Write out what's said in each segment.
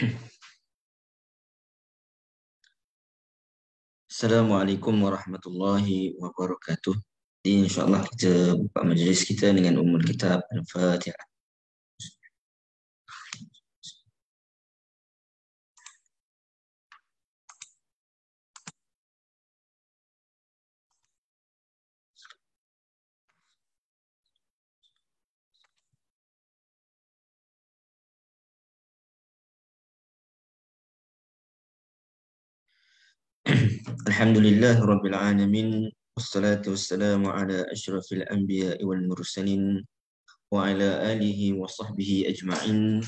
Assalamualaikum warahmatullahi wabarakatuh. InsyaAllah kita buka majlis kita dengan umur kitab Al-Fatihah. Alhamdulillah Rabbil Alamin. Assalatu wassalamu ala ashrafil anbiya wal mursalin Wa ala alihi wa sahbihi ajma'in.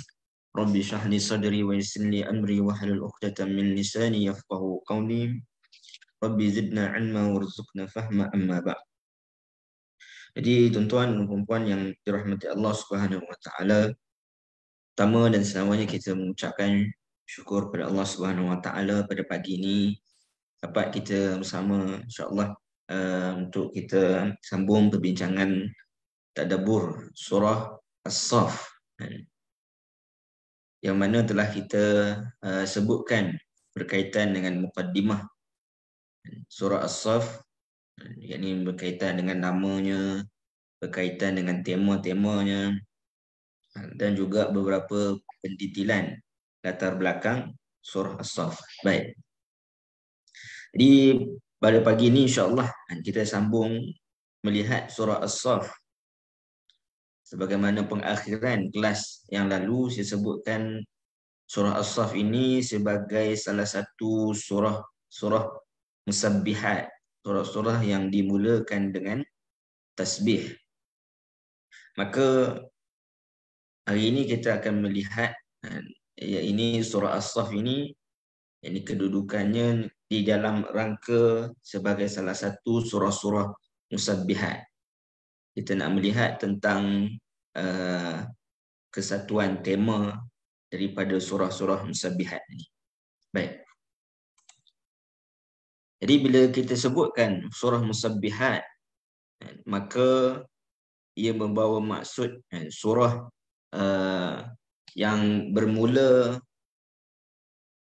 Rabbi shahli sadri wa yisli amri wa halul ukhdatan min nisani yafqahu qawli. Rabbi zidna ilma wa rizukna fahma amma ba' Jadi tuan-tuan dan perempuan yang dirahmati Allah subhanahu wa ta'ala Pertama dan selamanya kita mengucapkan syukur kepada Allah subhanahu wa ta'ala pada pagi ini dapat kita bersama insyaAllah uh, untuk kita sambung perbincangan tadabur surah As-Saf yang mana telah kita uh, sebutkan berkaitan dengan mukaddimah surah As-Saf yang ini berkaitan dengan namanya berkaitan dengan tema-temanya dan juga beberapa pendetilan latar belakang surah As-Saf. Baik. Jadi pada pagi ini insyaAllah kita sambung melihat surah As-Saf. Sebagaimana pengakhiran kelas yang lalu saya sebutkan surah As-Saf ini sebagai salah satu surah surah musabbihat. Surah-surah yang dimulakan dengan tasbih. Maka hari ini kita akan melihat ya ini surah As-Saf ini ini kedudukannya di dalam rangka sebagai salah satu surah-surah musabbihat. Kita nak melihat tentang uh, kesatuan tema daripada surah-surah musabbihat ini. Baik. Jadi bila kita sebutkan surah musabbihat, maka ia membawa maksud eh, surah uh, yang bermula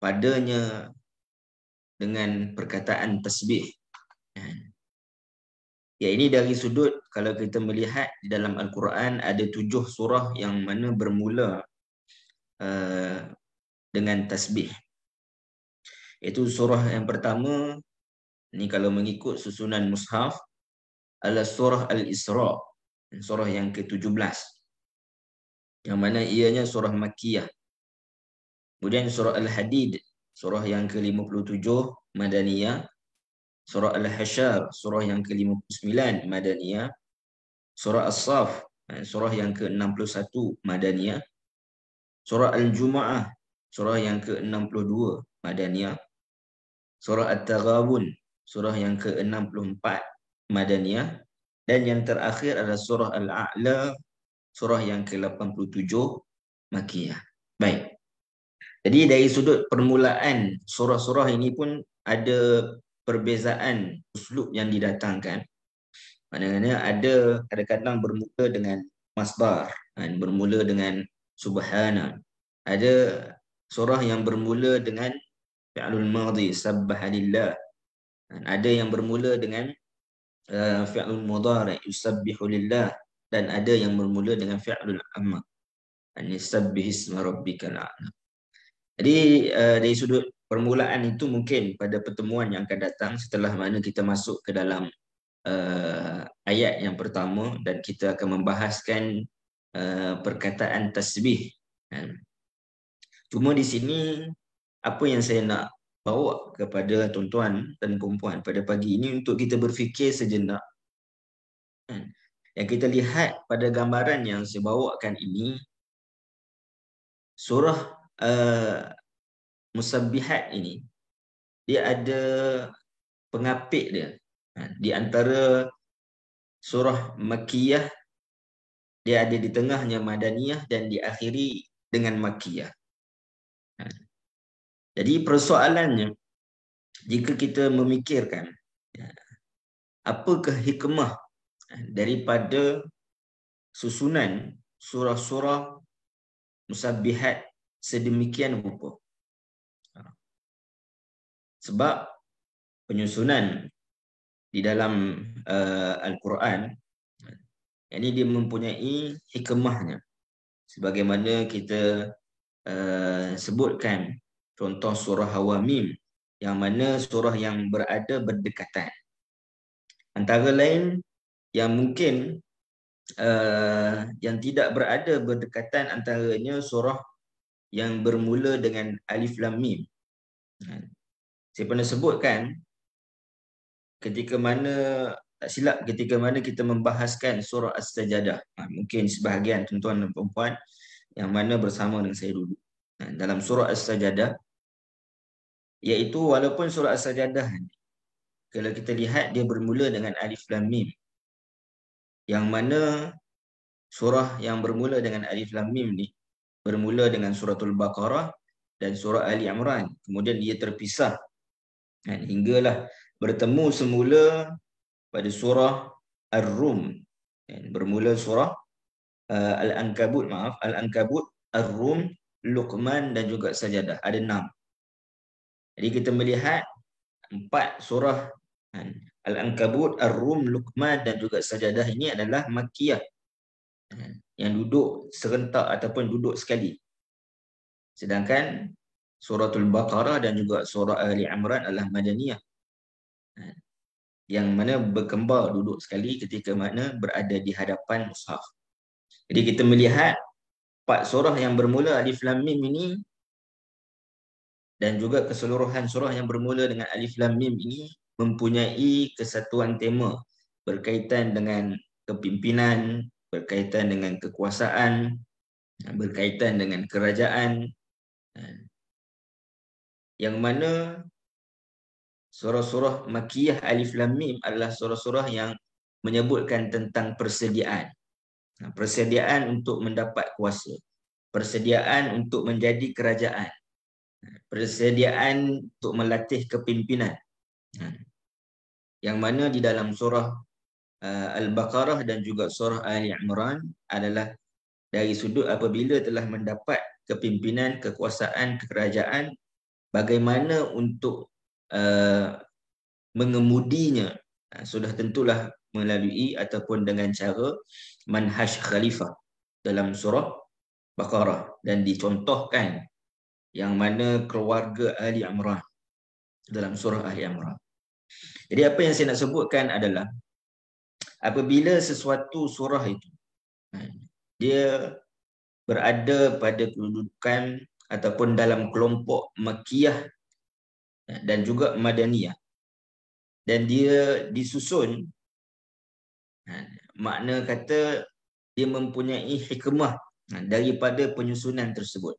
padanya dengan perkataan tasbih. Ya ini dari sudut kalau kita melihat di dalam Al-Quran ada tujuh surah yang mana bermula uh, dengan tasbih. Itu surah yang pertama ni kalau mengikut susunan mushaf adalah surah Al-Isra, surah yang ke-17. Yang mana ianya surah Makkiyah. Kemudian surah Al-Hadid surah yang ke-57 Madaniyah, surah Al-Hashar, surah yang ke-59 Madaniyah, surah As-Saf, eh, surah yang ke-61 Madaniyah, surah Al-Jum'ah, surah yang ke-62 Madaniyah, surah At-Taghabun, surah yang ke-64 Madaniyah, dan yang terakhir adalah surah Al-A'la, surah yang ke-87 Makiyah. Baik. Jadi dari sudut permulaan surah-surah ini pun ada perbezaan uslub yang didatangkan. Maknanya ada kadang-kadang bermula dengan masdar, kan? bermula dengan subhana. Ada surah yang bermula dengan fi'lul madhi, sabbaha lillah. Ada yang bermula dengan uh, fi'lul mudhari, yusabbihu lillah. Dan ada yang bermula dengan fi'lul amma. Ani sabbih isma rabbikal a'la. Jadi uh, dari sudut permulaan itu mungkin pada pertemuan yang akan datang setelah mana kita masuk ke dalam uh, ayat yang pertama dan kita akan membahaskan uh, perkataan tasbih. Kan. Cuma di sini apa yang saya nak bawa kepada tuan-tuan dan perempuan pada pagi ini untuk kita berfikir sejenak. Kan. Yang kita lihat pada gambaran yang saya bawakan ini surah uh, musabbihat ini dia ada pengapit dia ha, di antara surah makiyah dia ada di tengahnya madaniyah dan diakhiri dengan makiyah ha. jadi persoalannya jika kita memikirkan ya, apakah hikmah daripada susunan surah-surah musabbihat sedemikian rupa. Sebab penyusunan di dalam uh, Al-Quran ini dia mempunyai hikmahnya sebagaimana kita uh, sebutkan contoh surah Hawamim yang mana surah yang berada berdekatan antara lain yang mungkin uh, yang tidak berada berdekatan antaranya surah yang bermula dengan alif lam mim saya pernah sebutkan ketika mana tak silap ketika mana kita membahaskan surah As-Sajadah. Ha, mungkin sebahagian tuan-tuan dan puan yang mana bersama dengan saya dulu. Ha, dalam surah As-Sajadah, iaitu walaupun surah As-Sajadah kalau kita lihat dia bermula dengan Alif Lam Mim. Yang mana surah yang bermula dengan Alif Lam Mim ni bermula dengan suratul Baqarah dan surah Ali Imran. Kemudian dia terpisah. Ha, hinggalah bertemu semula pada surah Ar-Rum. Bermula surah uh, Al-Ankabut, maaf, Al-Ankabut, Ar-Rum, Luqman dan juga Sajadah. Ada enam. Jadi kita melihat empat surah kan, Al-Ankabut, Ar-Rum, Luqman dan juga Sajadah ini adalah Makiyah. Yang duduk serentak ataupun duduk sekali. Sedangkan suratul Baqarah dan juga surah Ali Imran adalah Madaniyah. Kan, yang mana berkembar duduk sekali ketika mana berada di hadapan mushaf. Jadi kita melihat empat surah yang bermula alif lam mim ini dan juga keseluruhan surah yang bermula dengan alif lam mim ini mempunyai kesatuan tema berkaitan dengan kepimpinan, berkaitan dengan kekuasaan, berkaitan dengan kerajaan. Yang mana surah-surah Makiyah Alif Lam Mim adalah surah-surah yang menyebutkan tentang persediaan. Ha, persediaan untuk mendapat kuasa. Persediaan untuk menjadi kerajaan. Ha, persediaan untuk melatih kepimpinan. Ha, yang mana di dalam surah Al-Baqarah dan juga surah Ali Imran adalah dari sudut apabila telah mendapat kepimpinan, kekuasaan, kerajaan, bagaimana untuk Uh, mengemudinya uh, sudah tentulah melalui ataupun dengan cara manhaj khalifah dalam surah Baqarah dan dicontohkan yang mana keluarga Ali Imran dalam surah Ali Imran. Jadi apa yang saya nak sebutkan adalah apabila sesuatu surah itu uh, dia berada pada kedudukan ataupun dalam kelompok makiyah dan juga Madaniyah. Dan dia disusun ha, makna kata dia mempunyai hikmah daripada penyusunan tersebut.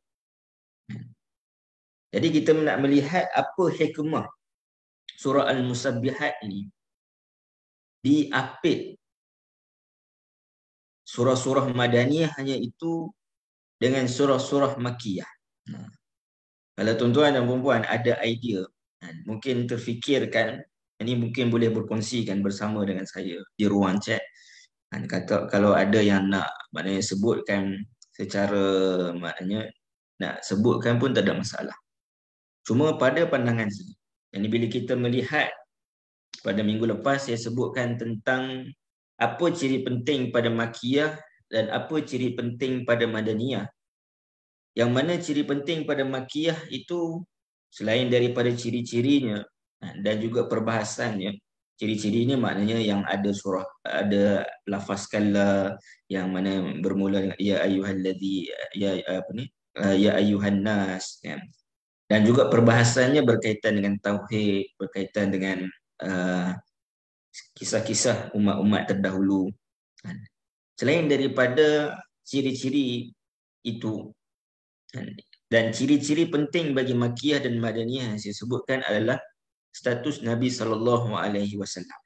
Jadi kita nak melihat apa hikmah surah Al-Musabbihat ini diapit. Surah-surah Madaniyah hanya itu dengan surah-surah Makiyah. Kalau tuan-tuan dan puan ada idea. Mungkin terfikirkan ini mungkin boleh berkongsikan bersama dengan saya di ruang chat. Kata kalau ada yang nak maknanya sebutkan secara maknanya nak sebutkan pun tak ada masalah. Cuma pada pandangan saya ini bila kita melihat pada minggu lepas saya sebutkan tentang apa ciri penting pada makiyah dan apa ciri penting pada madaniyah. Yang mana ciri penting pada makiyah itu selain daripada ciri-cirinya ha, dan juga perbahasannya ciri-cirinya maknanya yang ada surah ada lafaz kala yang mana bermula ya ayyuhalladzi ya apa ni? Ha, ya ayyuhan nas kan? Dan juga perbahasannya berkaitan dengan tauhid berkaitan dengan kisah-kisah umat-umat terdahulu kan. selain daripada ciri-ciri itu kan, dan ciri-ciri penting bagi Makiyah dan Madaniyah yang saya sebutkan adalah status Nabi sallallahu alaihi wasallam.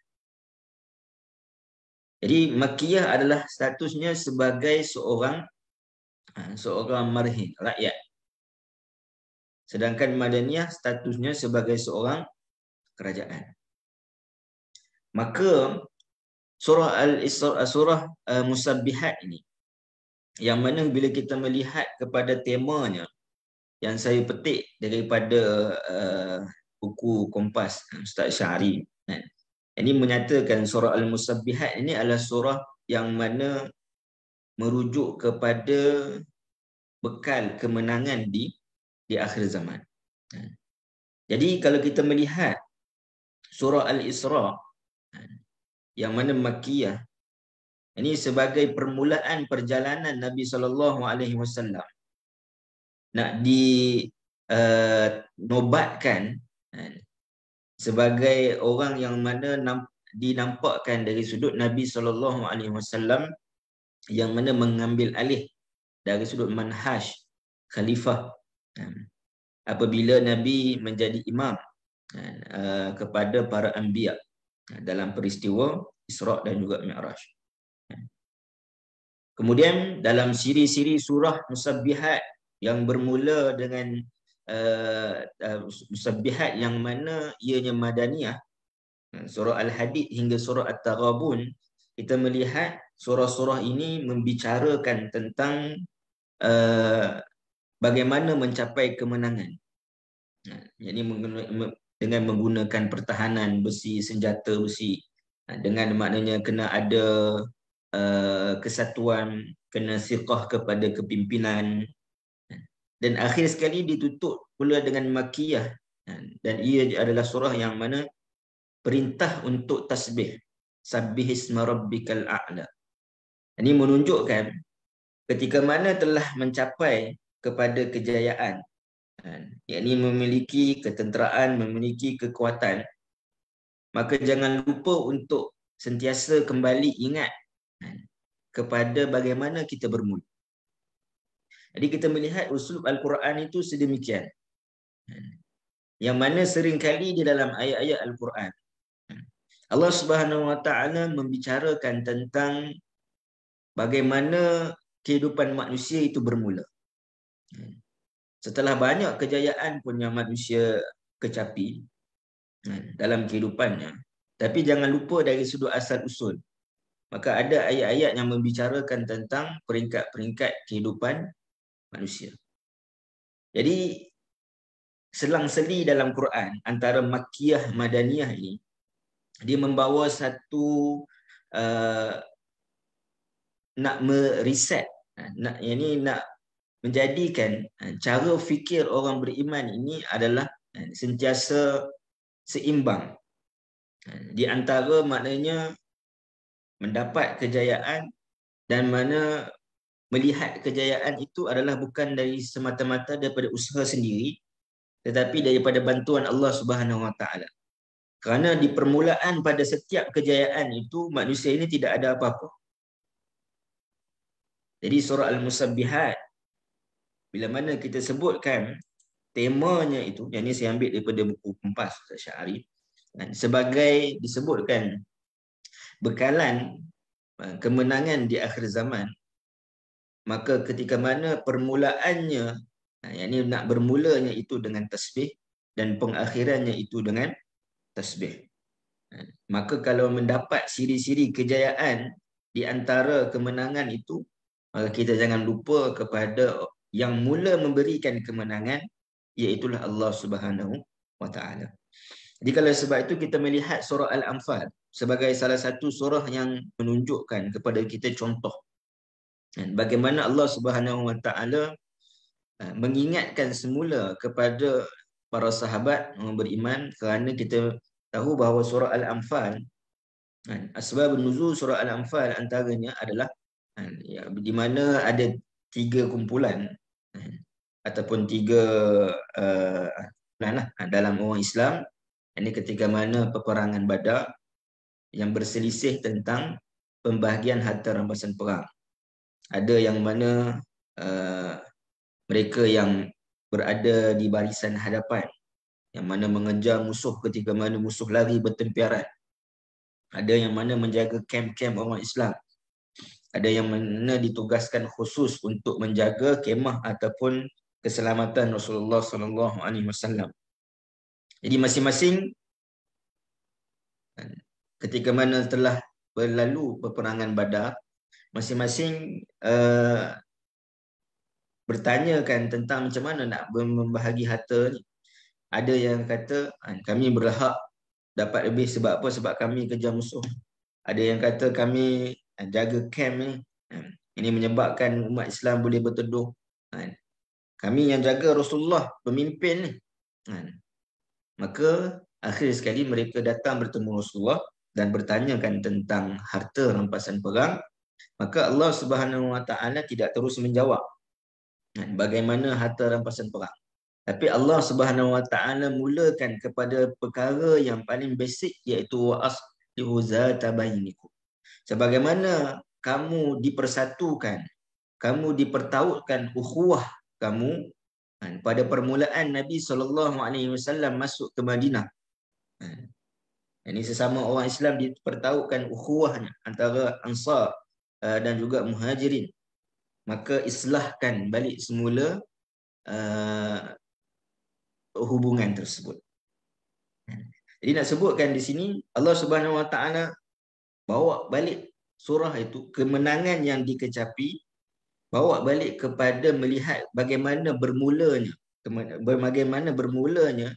Jadi Makiyah adalah statusnya sebagai seorang ha, seorang marhin, rakyat. Sedangkan Madaniyah statusnya sebagai seorang kerajaan. Maka surah Al-Isra surah uh, Musabbihat ini yang mana bila kita melihat kepada temanya yang saya petik daripada uh, buku Kompas Ustaz Syahri. Kan. Ini menyatakan surah Al-Musabbihat ini adalah surah yang mana merujuk kepada bekal kemenangan di di akhir zaman. Jadi kalau kita melihat surah Al-Isra yang mana Makkiyah. Ini sebagai permulaan perjalanan Nabi sallallahu alaihi wasallam. Nak di uh, nobatkan uh, sebagai orang yang mana namp- dinampakkan dari sudut Nabi sallallahu alaihi wasallam yang mana mengambil alih dari sudut manhaj khalifah. Apabila Nabi menjadi imam uh, kepada para anbiya dalam peristiwa Isra dan juga Mi'raj. Kemudian dalam siri-siri surah Musabbihat yang bermula dengan uh, uh, musabbihat yang mana ianya madaniyah surah al-hadid hingga surah at-taghabun kita melihat surah-surah ini membicarakan tentang uh, bagaimana mencapai kemenangan jadi dengan menggunakan pertahanan besi senjata besi uh, dengan maknanya kena ada uh, kesatuan kena siqah kepada kepimpinan. Dan akhir sekali ditutup pula dengan makiyah. Dan ia adalah surah yang mana perintah untuk tasbih. Sabbih isma rabbikal a'la. Ini menunjukkan ketika mana telah mencapai kepada kejayaan yakni memiliki ketenteraan memiliki kekuatan. Maka jangan lupa untuk sentiasa kembali ingat kepada bagaimana kita bermula. Jadi kita melihat usul Al-Quran itu sedemikian. Yang mana seringkali di dalam ayat-ayat Al-Quran Allah Subhanahu Wa Taala membicarakan tentang bagaimana kehidupan manusia itu bermula. Setelah banyak kejayaan punya manusia kecapi dalam kehidupannya, tapi jangan lupa dari sudut asal usul. Maka ada ayat-ayat yang membicarakan tentang peringkat-peringkat kehidupan manusia. Jadi selang-seli dalam Quran antara Makkiyah Madaniyah ini dia membawa satu uh, nak mereset nak ini nak menjadikan uh, cara fikir orang beriman ini adalah uh, sentiasa seimbang uh, di antara maknanya mendapat kejayaan dan mana melihat kejayaan itu adalah bukan dari semata-mata daripada usaha sendiri tetapi daripada bantuan Allah Subhanahu Wa Taala. Kerana di permulaan pada setiap kejayaan itu manusia ini tidak ada apa-apa. Jadi surah Al-Musabbihat bila mana kita sebutkan temanya itu yang ini saya ambil daripada buku Kompas Syahari dan sebagai disebutkan bekalan uh, kemenangan di akhir zaman maka ketika mana permulaannya ha, yang ini nak bermulanya itu dengan tasbih dan pengakhirannya itu dengan tasbih. Ha, maka kalau mendapat siri-siri kejayaan di antara kemenangan itu maka kita jangan lupa kepada yang mula memberikan kemenangan iaitu Allah Subhanahu wa taala. Jadi kalau sebab itu kita melihat surah Al-Anfal sebagai salah satu surah yang menunjukkan kepada kita contoh bagaimana Allah Subhanahu Wa Taala uh, mengingatkan semula kepada para sahabat yang beriman kerana kita tahu bahawa surah Al-Anfal kan, asbab nuzul surah Al-Anfal antaranya adalah kan, ya, di mana ada tiga kumpulan ataupun tiga uh, lah, dalam orang Islam. Ini ketika mana peperangan Badar yang berselisih tentang pembahagian harta rampasan perang. Ada yang mana uh, mereka yang berada di barisan hadapan yang mana mengejar musuh ketika mana musuh lari bertempiaran. Ada yang mana menjaga kem-kem orang Islam ada yang mana ditugaskan khusus untuk menjaga kemah ataupun keselamatan Rasulullah sallallahu alaihi wasallam jadi masing-masing ketika mana telah berlalu peperangan Badar masing-masing uh, bertanyakan tentang macam mana nak membahagi harta ni. Ada yang kata ah, kami berhak dapat lebih sebab apa? Sebab kami kerja musuh. Ada yang kata kami jaga camp ni. Ah, ini menyebabkan umat Islam boleh berteduh. Kami yang jaga Rasulullah, pemimpin ni. Maka akhir sekali mereka datang bertemu Rasulullah dan bertanyakan tentang harta rampasan perang. Maka Allah Subhanahu Wa Taala tidak terus menjawab bagaimana harta rampasan perang. Tapi Allah Subhanahu Wa Taala mulakan kepada perkara yang paling basic iaitu aslihu zata bainikum. Sebagaimana kamu dipersatukan, kamu dipertautkan ukhuwah kamu kan, pada permulaan Nabi sallallahu alaihi wasallam masuk ke Madinah. Kan. Ini sesama orang Islam dipertautkan ukhuwahnya antara Ansar uh, dan juga Muhajirin maka islahkan balik semula uh, hubungan tersebut. Jadi nak sebutkan di sini Allah Subhanahu Wa Taala bawa balik surah itu kemenangan yang dikecapi bawa balik kepada melihat bagaimana bermulanya bagaimana bermulanya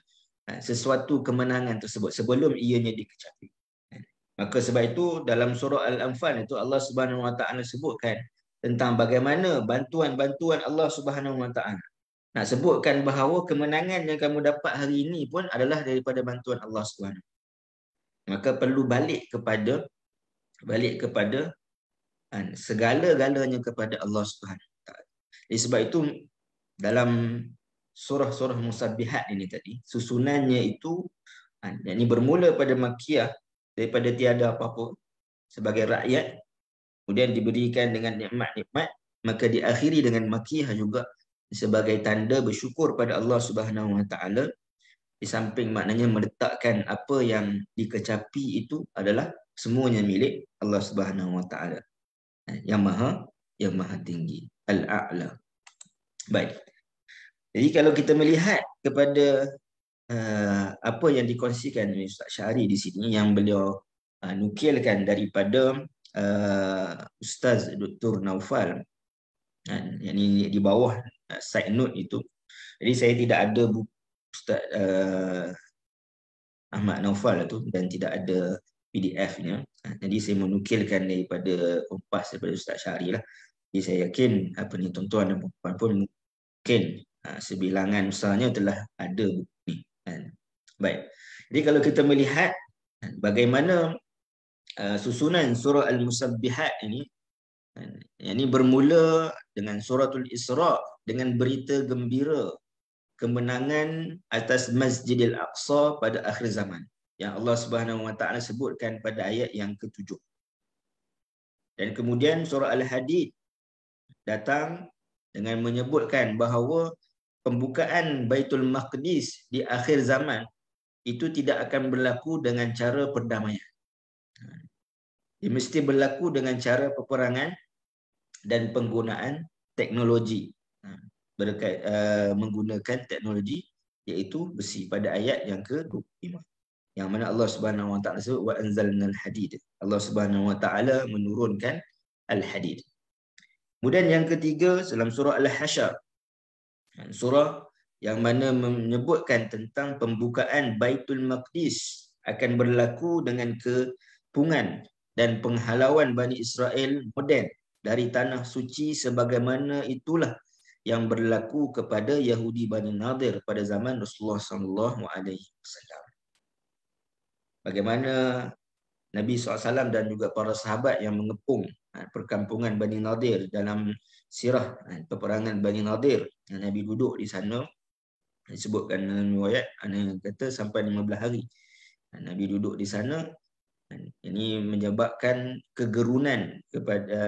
uh, sesuatu kemenangan tersebut sebelum ianya dikecapi. Maka sebab itu dalam surah Al-Anfal itu Allah Subhanahu Wa Taala sebutkan tentang bagaimana bantuan-bantuan Allah Subhanahu Wa Taala. Nak sebutkan bahawa kemenangan yang kamu dapat hari ini pun adalah daripada bantuan Allah Subhanahu. Maka perlu balik kepada balik kepada kan, segala-galanya kepada Allah Subhanahu Taala. Sebab itu dalam surah-surah musabbihat ini tadi, susunannya itu kan, yang ini bermula pada Makkiyah daripada tiada apa-apa sebagai rakyat kemudian diberikan dengan nikmat-nikmat maka diakhiri dengan makiyah juga sebagai tanda bersyukur pada Allah Subhanahu Wa Taala di samping maknanya meletakkan apa yang dikecapi itu adalah semuanya milik Allah Subhanahu Wa Taala yang maha yang maha tinggi al-a'la baik jadi kalau kita melihat kepada uh, apa yang dikongsikan oleh Ustaz Syari di sini yang beliau uh, nukilkan daripada uh, Ustaz Dr. Naufal kan, yang ini di bawah uh, side note itu. Jadi saya tidak ada buku Ustaz uh, Ahmad Naufal itu dan tidak ada PDF-nya. Jadi saya menukilkan daripada kompas daripada Ustaz Syari lah. Jadi saya yakin apa ni tuan-tuan dan puan pun mungkin uh, sebilangan besarnya telah ada buku ni. Kan. Baik. Jadi kalau kita melihat bagaimana Uh, susunan surah Al-Musabbihat ini yang ini bermula dengan suratul Isra dengan berita gembira kemenangan atas Masjidil Aqsa pada akhir zaman yang Allah Subhanahu Wa Taala sebutkan pada ayat yang ketujuh. Dan kemudian surah Al-Hadid datang dengan menyebutkan bahawa pembukaan Baitul Maqdis di akhir zaman itu tidak akan berlaku dengan cara perdamaian. Ia mesti berlaku dengan cara peperangan dan penggunaan teknologi. Berkait, uh, menggunakan teknologi iaitu besi pada ayat yang ke-25. Yang mana Allah Subhanahu Wa Taala sebut wa anzalna al-hadid. Allah Subhanahu Wa Taala menurunkan al-hadid. Kemudian yang ketiga dalam surah Al-Hasyr. Ha, surah yang mana menyebutkan tentang pembukaan Baitul Maqdis akan berlaku dengan kepungan dan penghalauan Bani Israel moden dari tanah suci sebagaimana itulah yang berlaku kepada Yahudi Bani Nadir pada zaman Rasulullah sallallahu alaihi wasallam. Bagaimana Nabi SAW dan juga para sahabat yang mengepung ha, perkampungan Bani Nadir dalam sirah ha, peperangan Bani Nadir. Nabi duduk di sana disebutkan dalam riwayat ada yang kata sampai 15 hari. Ha, Nabi duduk di sana ini menyebabkan kegerunan kepada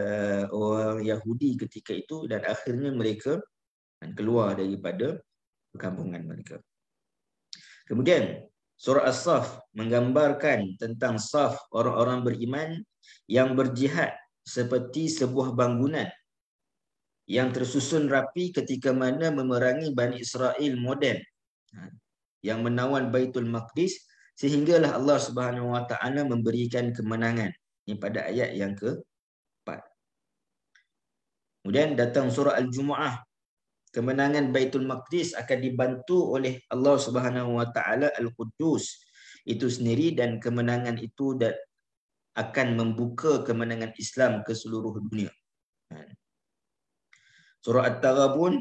orang Yahudi ketika itu dan akhirnya mereka keluar daripada perkampungan mereka. Kemudian surah As-Saf menggambarkan tentang saf orang-orang beriman yang berjihad seperti sebuah bangunan yang tersusun rapi ketika mana memerangi Bani Israel moden ha, yang menawan Baitul Maqdis sehinggalah Allah Subhanahu Wa Taala memberikan kemenangan ini pada ayat yang ke-4. Kemudian datang surah Al-Jumuah kemenangan Baitul Maqdis akan dibantu oleh Allah Subhanahu Wa Taala Al-Quddus itu sendiri dan kemenangan itu akan membuka kemenangan Islam ke seluruh dunia. Ha. Surah At-Taghabun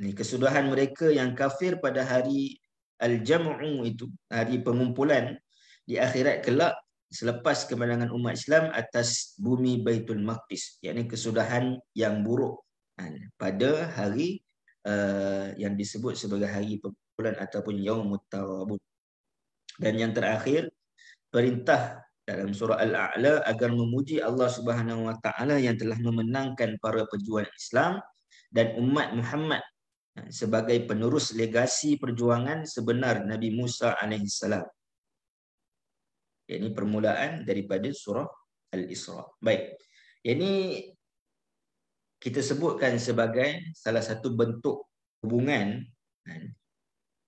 ini kesudahan mereka yang kafir pada hari Al-Jam'u itu, hari pengumpulan di akhirat kelak selepas kemenangan umat Islam atas bumi Baitul Maqdis, yakni kesudahan yang buruk ha, pada hari uh, yang disebut sebagai hari pengumpulan ataupun Yaumut Tarabun. Dan yang terakhir, perintah dalam surah Al-A'la agar memuji Allah Subhanahu Wa Taala yang telah memenangkan para pejuang Islam dan umat Muhammad uh, sebagai penerus legasi perjuangan sebenar Nabi Musa alaihissalam. Ini permulaan daripada surah Al-Isra. Baik. Ini kita sebutkan sebagai salah satu bentuk hubungan kan,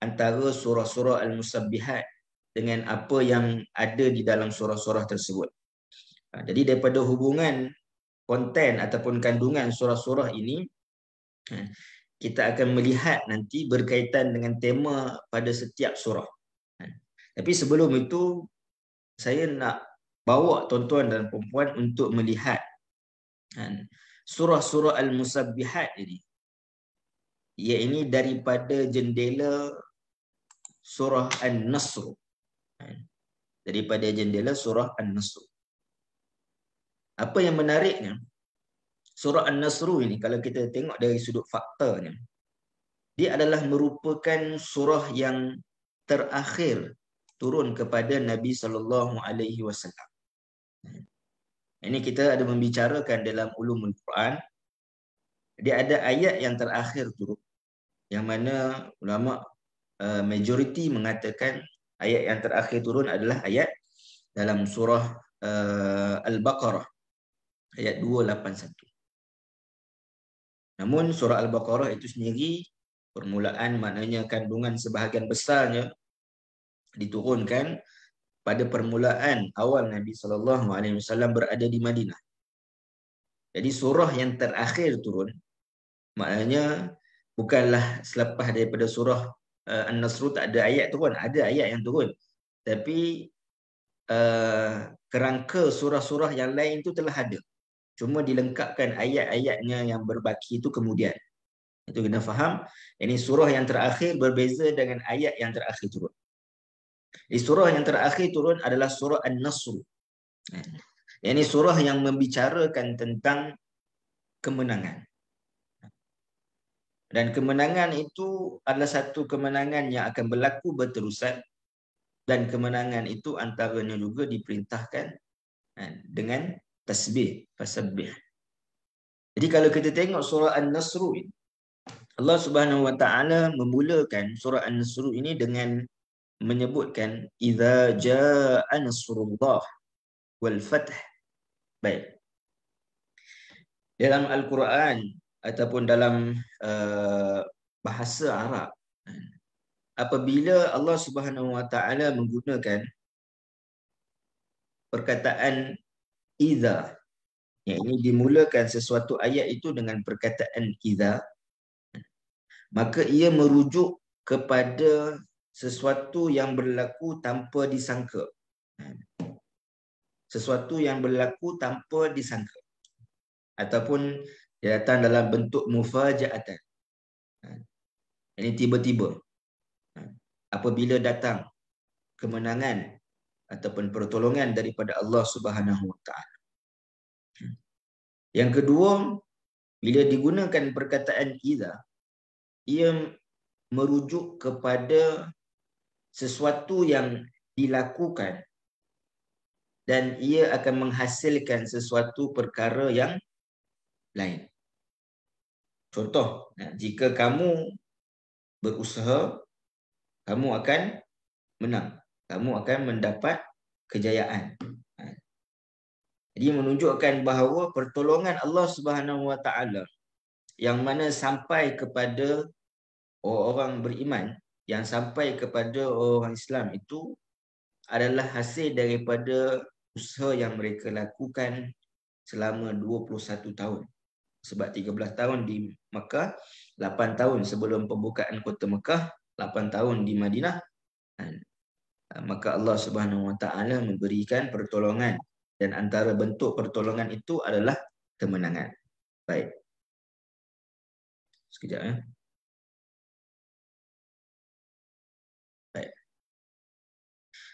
antara surah-surah Al-Musabbihat dengan apa yang ada di dalam surah-surah tersebut. Ha, jadi daripada hubungan konten ataupun kandungan surah-surah ini, ha, kita akan melihat nanti berkaitan dengan tema pada setiap surah. Ha, tapi sebelum itu, saya nak bawa tuan-tuan dan perempuan untuk melihat surah-surah Al-Musabbihat ini. Ia ini daripada jendela surah An-Nasr. Daripada jendela surah An-Nasr. Apa yang menariknya, surah An-Nasr ini kalau kita tengok dari sudut faktanya, dia adalah merupakan surah yang terakhir turun kepada Nabi sallallahu alaihi wasallam. Ini kita ada membicarakan dalam ulumul Quran. Dia ada ayat yang terakhir turun. Yang mana ulama uh, majoriti mengatakan ayat yang terakhir turun adalah ayat dalam surah uh, Al-Baqarah. Ayat 281. Namun surah Al-Baqarah itu sendiri permulaan maknanya kandungan sebahagian besarnya diturunkan pada permulaan awal Nabi sallallahu alaihi wasallam berada di Madinah. Jadi surah yang terakhir turun maknanya bukanlah selepas daripada surah uh, An-Nasr tak ada ayat turun, ada ayat yang turun. Tapi uh, kerangka surah-surah yang lain itu telah ada. Cuma dilengkapkan ayat-ayatnya yang berbaki itu kemudian. Itu kena faham. Ini surah yang terakhir berbeza dengan ayat yang terakhir turun. Di surah yang terakhir turun adalah surah An-Nasr. Ini surah yang membicarakan tentang kemenangan. Dan kemenangan itu adalah satu kemenangan yang akan berlaku berterusan dan kemenangan itu antaranya juga diperintahkan eh, dengan tasbih, fasabbih. Jadi kalau kita tengok surah An-Nasr ini, Allah Subhanahu Wa Taala memulakan surah An-Nasr ini dengan menyebutkan idza jaa nasrullah wal fath. Baik. Dalam Al-Quran ataupun dalam uh, bahasa Arab apabila Allah Subhanahu Wa Taala menggunakan perkataan idza yang ini dimulakan sesuatu ayat itu dengan perkataan idza maka ia merujuk kepada sesuatu yang berlaku tanpa disangka. Sesuatu yang berlaku tanpa disangka. Ataupun dia datang dalam bentuk mufaja'atan. Ini tiba-tiba. Apabila datang kemenangan ataupun pertolongan daripada Allah Subhanahu Wa Taala. Yang kedua, bila digunakan perkataan iza, ia merujuk kepada sesuatu yang dilakukan dan ia akan menghasilkan sesuatu perkara yang lain. Contoh, jika kamu berusaha, kamu akan menang. Kamu akan mendapat kejayaan. Jadi menunjukkan bahawa pertolongan Allah Subhanahu Wa Taala yang mana sampai kepada orang beriman yang sampai kepada orang Islam itu adalah hasil daripada usaha yang mereka lakukan selama 21 tahun. sebab 13 tahun di Mekah 8 tahun sebelum pembukaan kota Mekah 8 tahun di Madinah kan? maka Allah Subhanahu Wa Taala memberikan pertolongan dan antara bentuk pertolongan itu adalah kemenangan. Baik. Sekejap ya. Baik.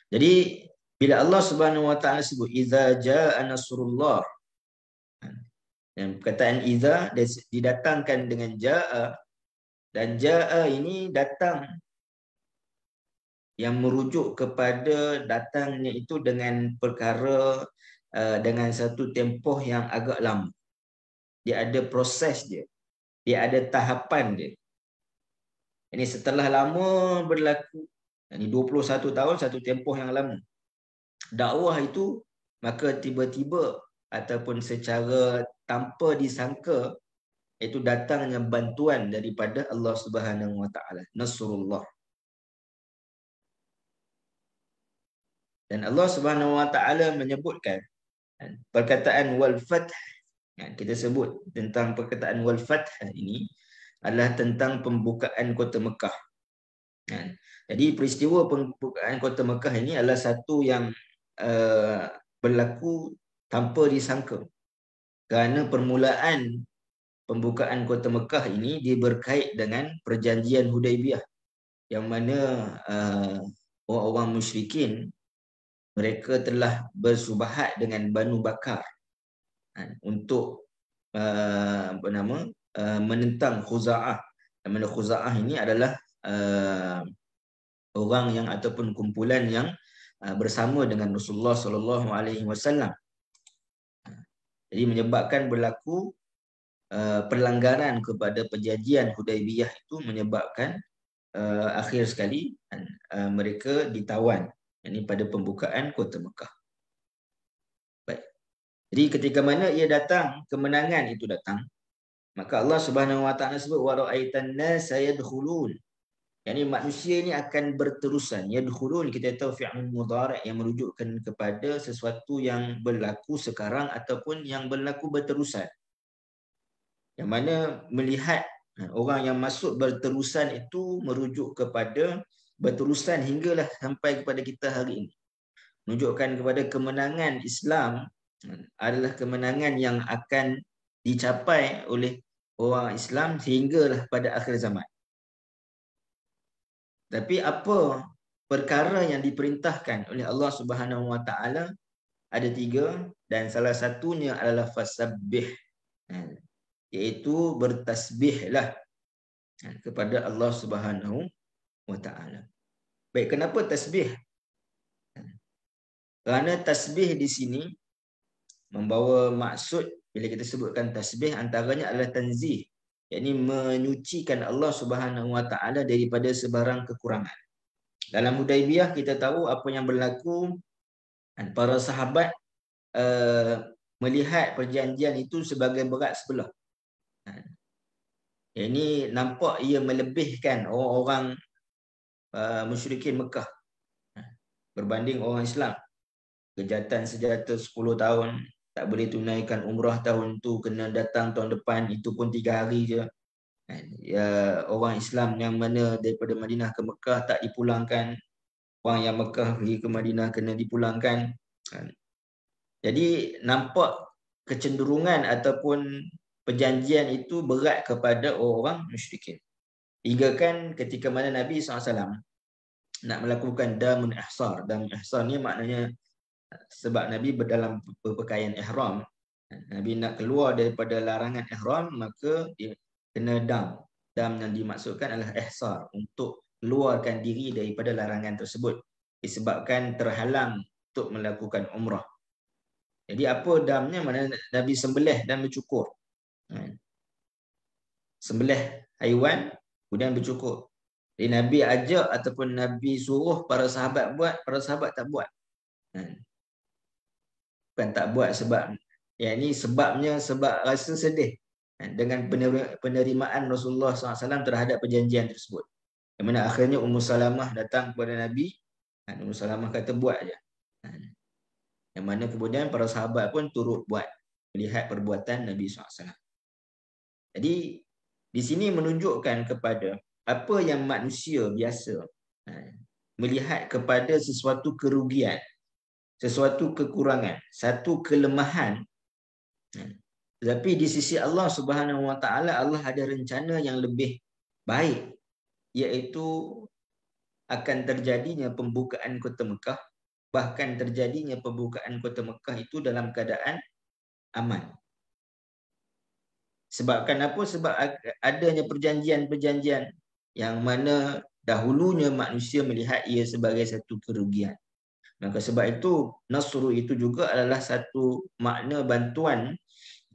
Jadi bila Allah Subhanahu Wa Taala sebut iza jaa nasrullah dan perkataan iza didatangkan dengan jaa dan jaa ini datang yang merujuk kepada datangnya itu dengan perkara uh, dengan satu tempoh yang agak lama. Dia ada proses dia. Dia ada tahapan dia. Ini setelah lama berlaku, ini 21 tahun satu tempoh yang lama. Dakwah itu maka tiba-tiba ataupun secara tanpa disangka itu datangnya bantuan daripada Allah Subhanahu Wa Taala, Nasrullah. Dan Allah Subhanahu Wa Taala menyebutkan Kan? perkataan wal fath kan? kita sebut tentang perkataan wal fath ini adalah tentang pembukaan kota Mekah. Jadi peristiwa pembukaan kota Mekah ini adalah satu yang uh, berlaku tanpa disangka. Kerana permulaan pembukaan kota Mekah ini dia berkait dengan perjanjian Hudaibiyah yang mana uh, orang-orang musyrikin mereka telah bersubahat dengan Banu Bakar kan, untuk uh, apa nama uh, menentang Khuza'ah. Nama Khuza'ah ini adalah uh, orang yang ataupun kumpulan yang uh, bersama dengan Rasulullah sallallahu alaihi wasallam. Jadi menyebabkan berlaku uh, perlanggaran kepada perjanjian Hudaibiyah itu menyebabkan uh, akhir sekali mereka ditawan ini pada pembukaan kota Mekah. Baik. Jadi ketika mana ia datang, kemenangan itu datang, maka Allah Subhanahu Wa Taala sebut wa ra'aitan nas yadkhulun. Yani manusia ini akan berterusan. Yadkhulun kita tahu fi'il mudhari' yang merujukkan kepada sesuatu yang berlaku sekarang ataupun yang berlaku berterusan. Yang mana melihat ha, orang yang masuk berterusan itu merujuk kepada berterusan hinggalah sampai kepada kita hari ini. Menunjukkan kepada kemenangan Islam adalah kemenangan yang akan dicapai oleh orang Islam sehinggalah pada akhir zaman. Tapi apa perkara yang diperintahkan oleh Allah Subhanahu Wa Taala? Ada tiga dan salah satunya adalah fasabbih. Iaitu bertasbihlah kepada Allah Subhanahu wa taala. Baik, kenapa tasbih? Kerana tasbih di sini membawa maksud bila kita sebutkan tasbih antaranya adalah tanzih, yakni menyucikan Allah Subhanahu wa taala daripada sebarang kekurangan. Dalam Hudaibiyah kita tahu apa yang berlaku dan para sahabat uh, melihat perjanjian itu sebagai berat sebelah. Ini nampak ia melebihkan orang-orang uh, musyrikin Mekah ha, berbanding orang Islam. Kejahatan sejata 10 tahun tak boleh tunaikan umrah tahun tu kena datang tahun depan itu pun 3 hari je. Ha, ya, orang Islam yang mana daripada Madinah ke Mekah tak dipulangkan. Orang yang Mekah pergi ke Madinah kena dipulangkan. Ha, jadi nampak kecenderungan ataupun perjanjian itu berat kepada orang musyrikin. Hingga kan ketika mana Nabi SAW nak melakukan damun ihsar. Damun ihsar ni maknanya sebab Nabi berdalam berpakaian ihram. Nabi nak keluar daripada larangan ihram maka dia kena dam. Dam yang dimaksudkan adalah ihsar untuk keluarkan diri daripada larangan tersebut. Disebabkan terhalang untuk melakukan umrah. Jadi apa damnya mana Nabi sembelih dan bercukur. Sembelih haiwan kemudian bercukur. Jadi Nabi ajak ataupun Nabi suruh para sahabat buat, para sahabat tak buat. Hmm. Bukan tak buat sebab ya ini sebabnya sebab rasa sedih hmm. dengan penerimaan Rasulullah SAW terhadap perjanjian tersebut. Yang mana akhirnya Ummu Salamah datang kepada Nabi, Ummu Salamah kata buat aja. Hmm. Yang mana kemudian para sahabat pun turut buat melihat perbuatan Nabi SAW. Jadi di sini menunjukkan kepada apa yang manusia biasa ha, melihat kepada sesuatu kerugian, sesuatu kekurangan, satu kelemahan. Ha, tetapi di sisi Allah Subhanahu Wa Taala Allah ada rencana yang lebih baik iaitu akan terjadinya pembukaan kota Mekah bahkan terjadinya pembukaan kota Mekah itu dalam keadaan aman Sebabkan apa? Sebab adanya perjanjian-perjanjian yang mana dahulunya manusia melihat ia sebagai satu kerugian. Maka sebab itu Nasru itu juga adalah satu makna bantuan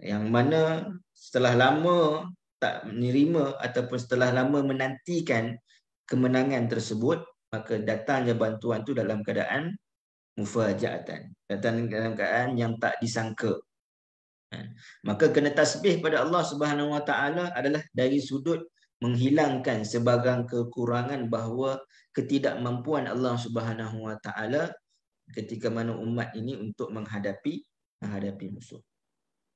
yang mana setelah lama tak menerima ataupun setelah lama menantikan kemenangan tersebut maka datangnya bantuan itu dalam keadaan mufajaatan datang dalam keadaan yang tak disangka. Maka kena tasbih pada Allah Subhanahu Wa Taala adalah dari sudut menghilangkan sebagang kekurangan bahawa ketidakmampuan Allah Subhanahu Wa Taala ketika mana umat ini untuk menghadapi menghadapi musuh.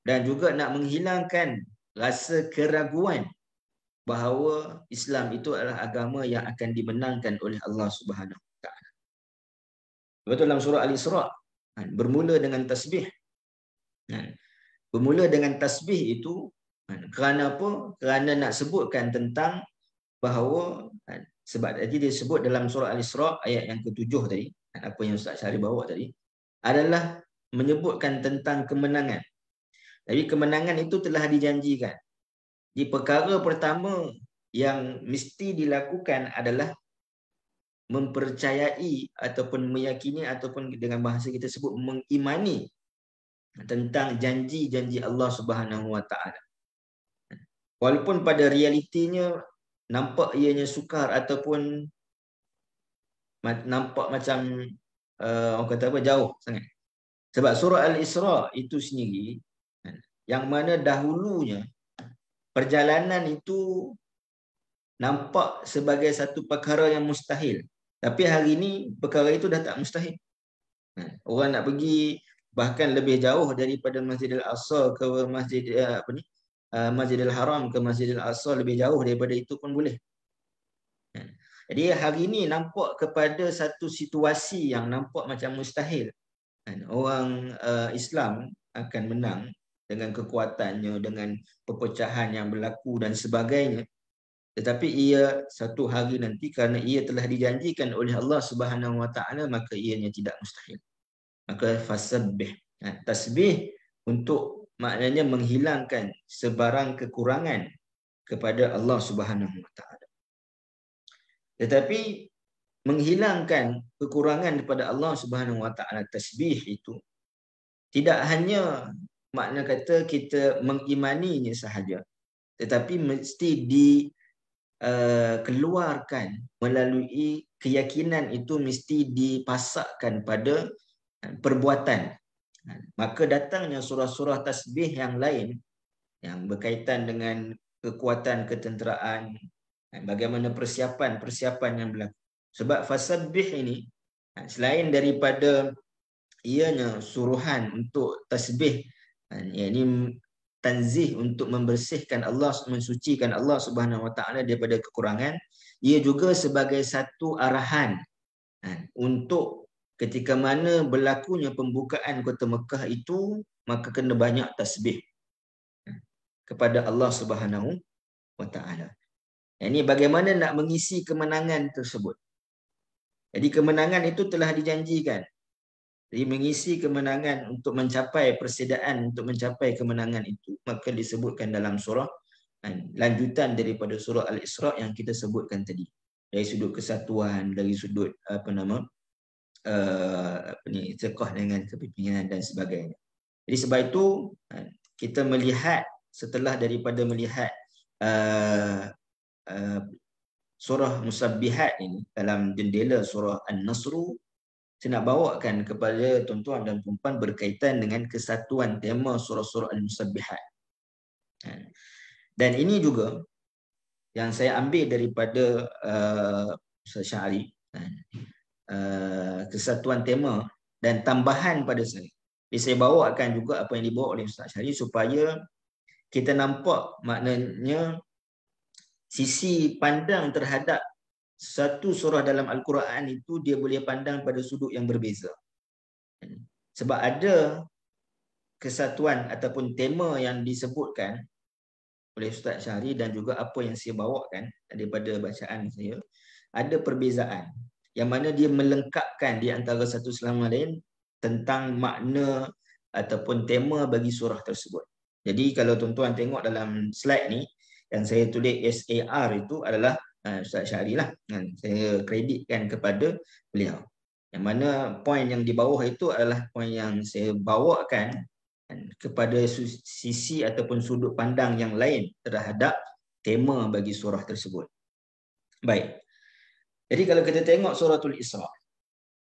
Dan juga nak menghilangkan rasa keraguan bahawa Islam itu adalah agama yang akan dimenangkan oleh Allah Subhanahu Wa Taala. Betul dalam surah Al-Isra ha, bermula dengan tasbih. Ha, bermula dengan tasbih itu kan, kerana apa? Kerana nak sebutkan tentang bahawa kan, sebab tadi dia sebut dalam surah Al-Isra ayat yang ketujuh tadi, kan, apa yang Ustaz Syari bawa tadi, adalah menyebutkan tentang kemenangan. Jadi kemenangan itu telah dijanjikan. Di perkara pertama yang mesti dilakukan adalah mempercayai ataupun meyakini ataupun dengan bahasa kita sebut mengimani tentang janji-janji Allah Subhanahu Wa Taala. Walaupun pada realitinya nampak ianya sukar ataupun nampak macam uh, orang kata apa jauh sangat. Sebab surah Al-Isra itu sendiri yang mana dahulunya perjalanan itu nampak sebagai satu perkara yang mustahil. Tapi hari ini perkara itu dah tak mustahil. Orang nak pergi bahkan lebih jauh daripada Masjidil Aqsa ke Masjid eh, apa ni uh, Masjidil Haram ke Masjidil Aqsa lebih jauh daripada itu pun boleh. Jadi hari ini nampak kepada satu situasi yang nampak macam mustahil. Kan? Orang uh, Islam akan menang dengan kekuatannya, dengan perpecahan yang berlaku dan sebagainya. Tetapi ia satu hari nanti kerana ia telah dijanjikan oleh Allah Subhanahu Wa Taala maka ianya tidak mustahil maka fasabbih ha, tasbih untuk maknanya menghilangkan sebarang kekurangan kepada Allah Subhanahu Wa Taala tetapi menghilangkan kekurangan kepada Allah Subhanahu Wa Taala tasbih itu tidak hanya makna kata kita mengimaninya sahaja tetapi mesti di uh, keluarkan melalui keyakinan itu mesti dipasakkan pada perbuatan. Maka datangnya surah-surah tasbih yang lain yang berkaitan dengan kekuatan ketenteraan, bagaimana persiapan-persiapan yang berlaku. Sebab fasabbih ini selain daripada ianya suruhan untuk tasbih yakni tanzih untuk membersihkan Allah mensucikan Allah Subhanahu Wa Taala daripada kekurangan ia juga sebagai satu arahan untuk ketika mana berlakunya pembukaan kota Mekah itu maka kena banyak tasbih kepada Allah Subhanahu wa taala. Ini bagaimana nak mengisi kemenangan tersebut. Jadi kemenangan itu telah dijanjikan. Jadi mengisi kemenangan untuk mencapai persedaan untuk mencapai kemenangan itu maka disebutkan dalam surah kan, lanjutan daripada surah Al-Isra yang kita sebutkan tadi. Dari sudut kesatuan, dari sudut apa nama? uh, apa ni tekoh dengan kepimpinan dan sebagainya. Jadi sebab itu uh, kita melihat setelah daripada melihat uh, surah Musabbihat ini dalam jendela surah An-Nasru saya nak bawakan kepada tuan-tuan dan puan berkaitan dengan kesatuan tema surah-surah Al-Musabbihat. Dan ini juga yang saya ambil daripada uh, Ustaz Syahri. Uh, kesatuan tema dan tambahan pada saya. Jadi saya bawa akan juga apa yang dibawa oleh Ustaz Syari supaya kita nampak maknanya sisi pandang terhadap satu surah dalam Al-Quran itu dia boleh pandang pada sudut yang berbeza. Sebab ada kesatuan ataupun tema yang disebutkan oleh Ustaz Syahri dan juga apa yang saya bawakan daripada bacaan saya, ada perbezaan yang mana dia melengkapkan di antara satu sama lain tentang makna ataupun tema bagi surah tersebut. Jadi kalau tuan-tuan tengok dalam slide ni yang saya tulis SAR itu adalah uh, Ustaz Syahri lah. Kan? Saya kreditkan kepada beliau. Yang mana poin yang di bawah itu adalah poin yang saya bawakan kan, kepada sisi ataupun sudut pandang yang lain terhadap tema bagi surah tersebut. Baik. Jadi kalau kita tengok suratul Isra.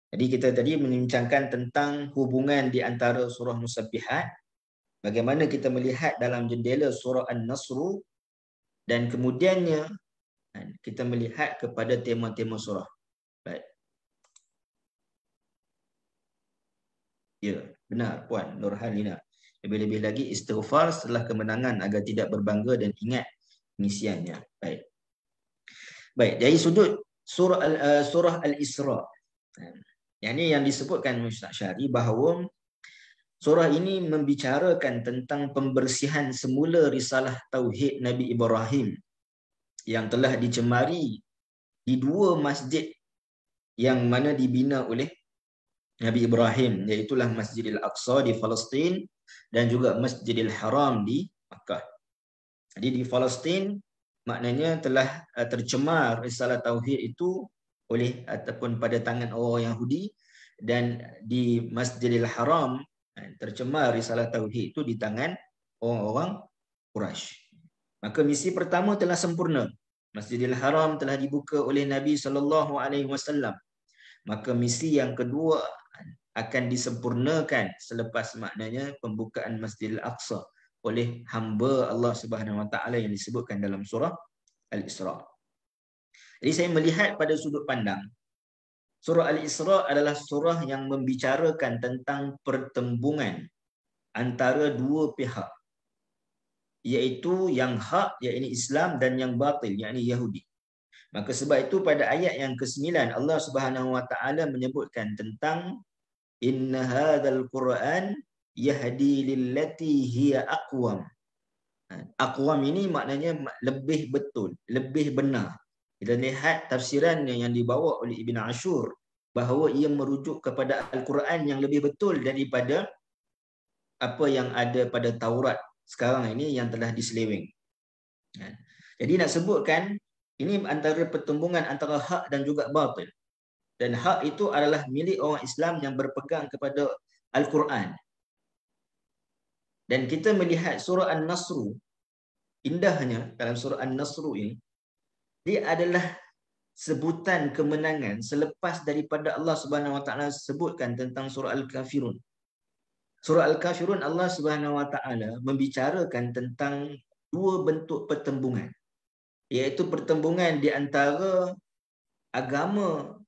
Jadi kita tadi membincangkan tentang hubungan di antara surah Musabbihat. Bagaimana kita melihat dalam jendela surah An-Nasru dan kemudiannya kan, kita melihat kepada tema-tema surah. Baik. Ya, benar puan Nurhalina. Lebih-lebih lagi istighfar setelah kemenangan agar tidak berbangga dan ingat misiannya. Baik. Baik, dari sudut surah uh, surah Al-Isra. Yang ini yang disebutkan Ustaz Syari bahawa Surah ini membicarakan tentang pembersihan semula risalah Tauhid Nabi Ibrahim yang telah dicemari di dua masjid yang mana dibina oleh Nabi Ibrahim iaitulah Masjidil Aqsa di Palestin dan juga Masjidil Haram di Makkah. Jadi di Palestin maknanya telah uh, tercemar risalah tauhid itu oleh ataupun pada tangan orang Yahudi dan di Masjidil Haram tercemar risalah tauhid itu di tangan orang-orang Quraisy. Maka misi pertama telah sempurna. Masjidil Haram telah dibuka oleh Nabi sallallahu alaihi wasallam. Maka misi yang kedua akan disempurnakan selepas maknanya pembukaan Masjidil Aqsa oleh hamba Allah Subhanahu wa taala yang disebutkan dalam surah Al-Isra. Jadi saya melihat pada sudut pandang Surah Al-Isra adalah surah yang membicarakan tentang pertembungan antara dua pihak iaitu yang hak iaitu Islam dan yang batil iaitu Yahudi. Maka sebab itu pada ayat yang ke-9 Allah Subhanahu wa taala menyebutkan tentang inna hadzal Quran yahdi lillati hiya aqwam. Ha, aqwam ini maknanya lebih betul, lebih benar. Kita lihat tafsiran yang dibawa oleh Ibn Ashur bahawa ia merujuk kepada Al-Quran yang lebih betul daripada apa yang ada pada Taurat sekarang ini yang telah diseleweng. Ya. Jadi nak sebutkan ini antara pertembungan antara hak dan juga batil. Dan hak itu adalah milik orang Islam yang berpegang kepada Al-Quran. Dan kita melihat surah An-Nasru, indahnya dalam surah An-Nasru ini, dia adalah sebutan kemenangan selepas daripada Allah Subhanahu Wa Taala sebutkan tentang surah Al-Kafirun. Surah Al-Kafirun Allah Subhanahu Wa Taala membicarakan tentang dua bentuk pertembungan. Iaitu pertembungan di antara agama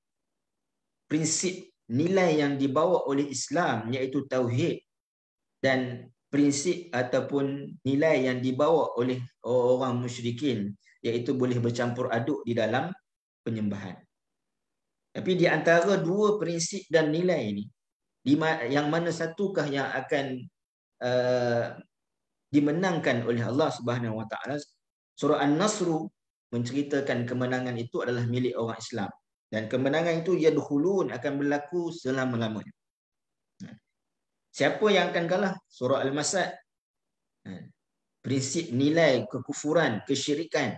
prinsip nilai yang dibawa oleh Islam iaitu tauhid dan prinsip ataupun nilai yang dibawa oleh orang musyrikin iaitu boleh bercampur aduk di dalam penyembahan. Tapi di antara dua prinsip dan nilai ini, yang mana satukah yang akan uh, dimenangkan oleh Allah Subhanahu Wa Taala? Surah An-Nasr menceritakan kemenangan itu adalah milik orang Islam dan kemenangan itu yadkhulun akan berlaku selama-lamanya. Siapa yang akan kalah? Surah Al-Masad. Prinsip nilai kekufuran, kesyirikan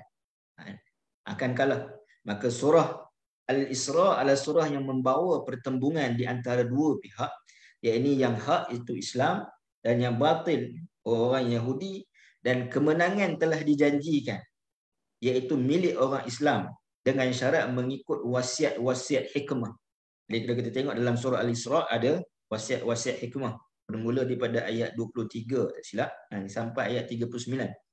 akan kalah. Maka surah Al-Isra adalah surah yang membawa pertembungan di antara dua pihak. Iaitu yang hak itu Islam dan yang batil orang Yahudi. Dan kemenangan telah dijanjikan. Iaitu milik orang Islam dengan syarat mengikut wasiat-wasiat hikmah. Jadi kalau kita tengok dalam surah Al-Isra ada wasiat-wasiat hikmah. Bermula daripada ayat 23 tak silap sampai ayat 39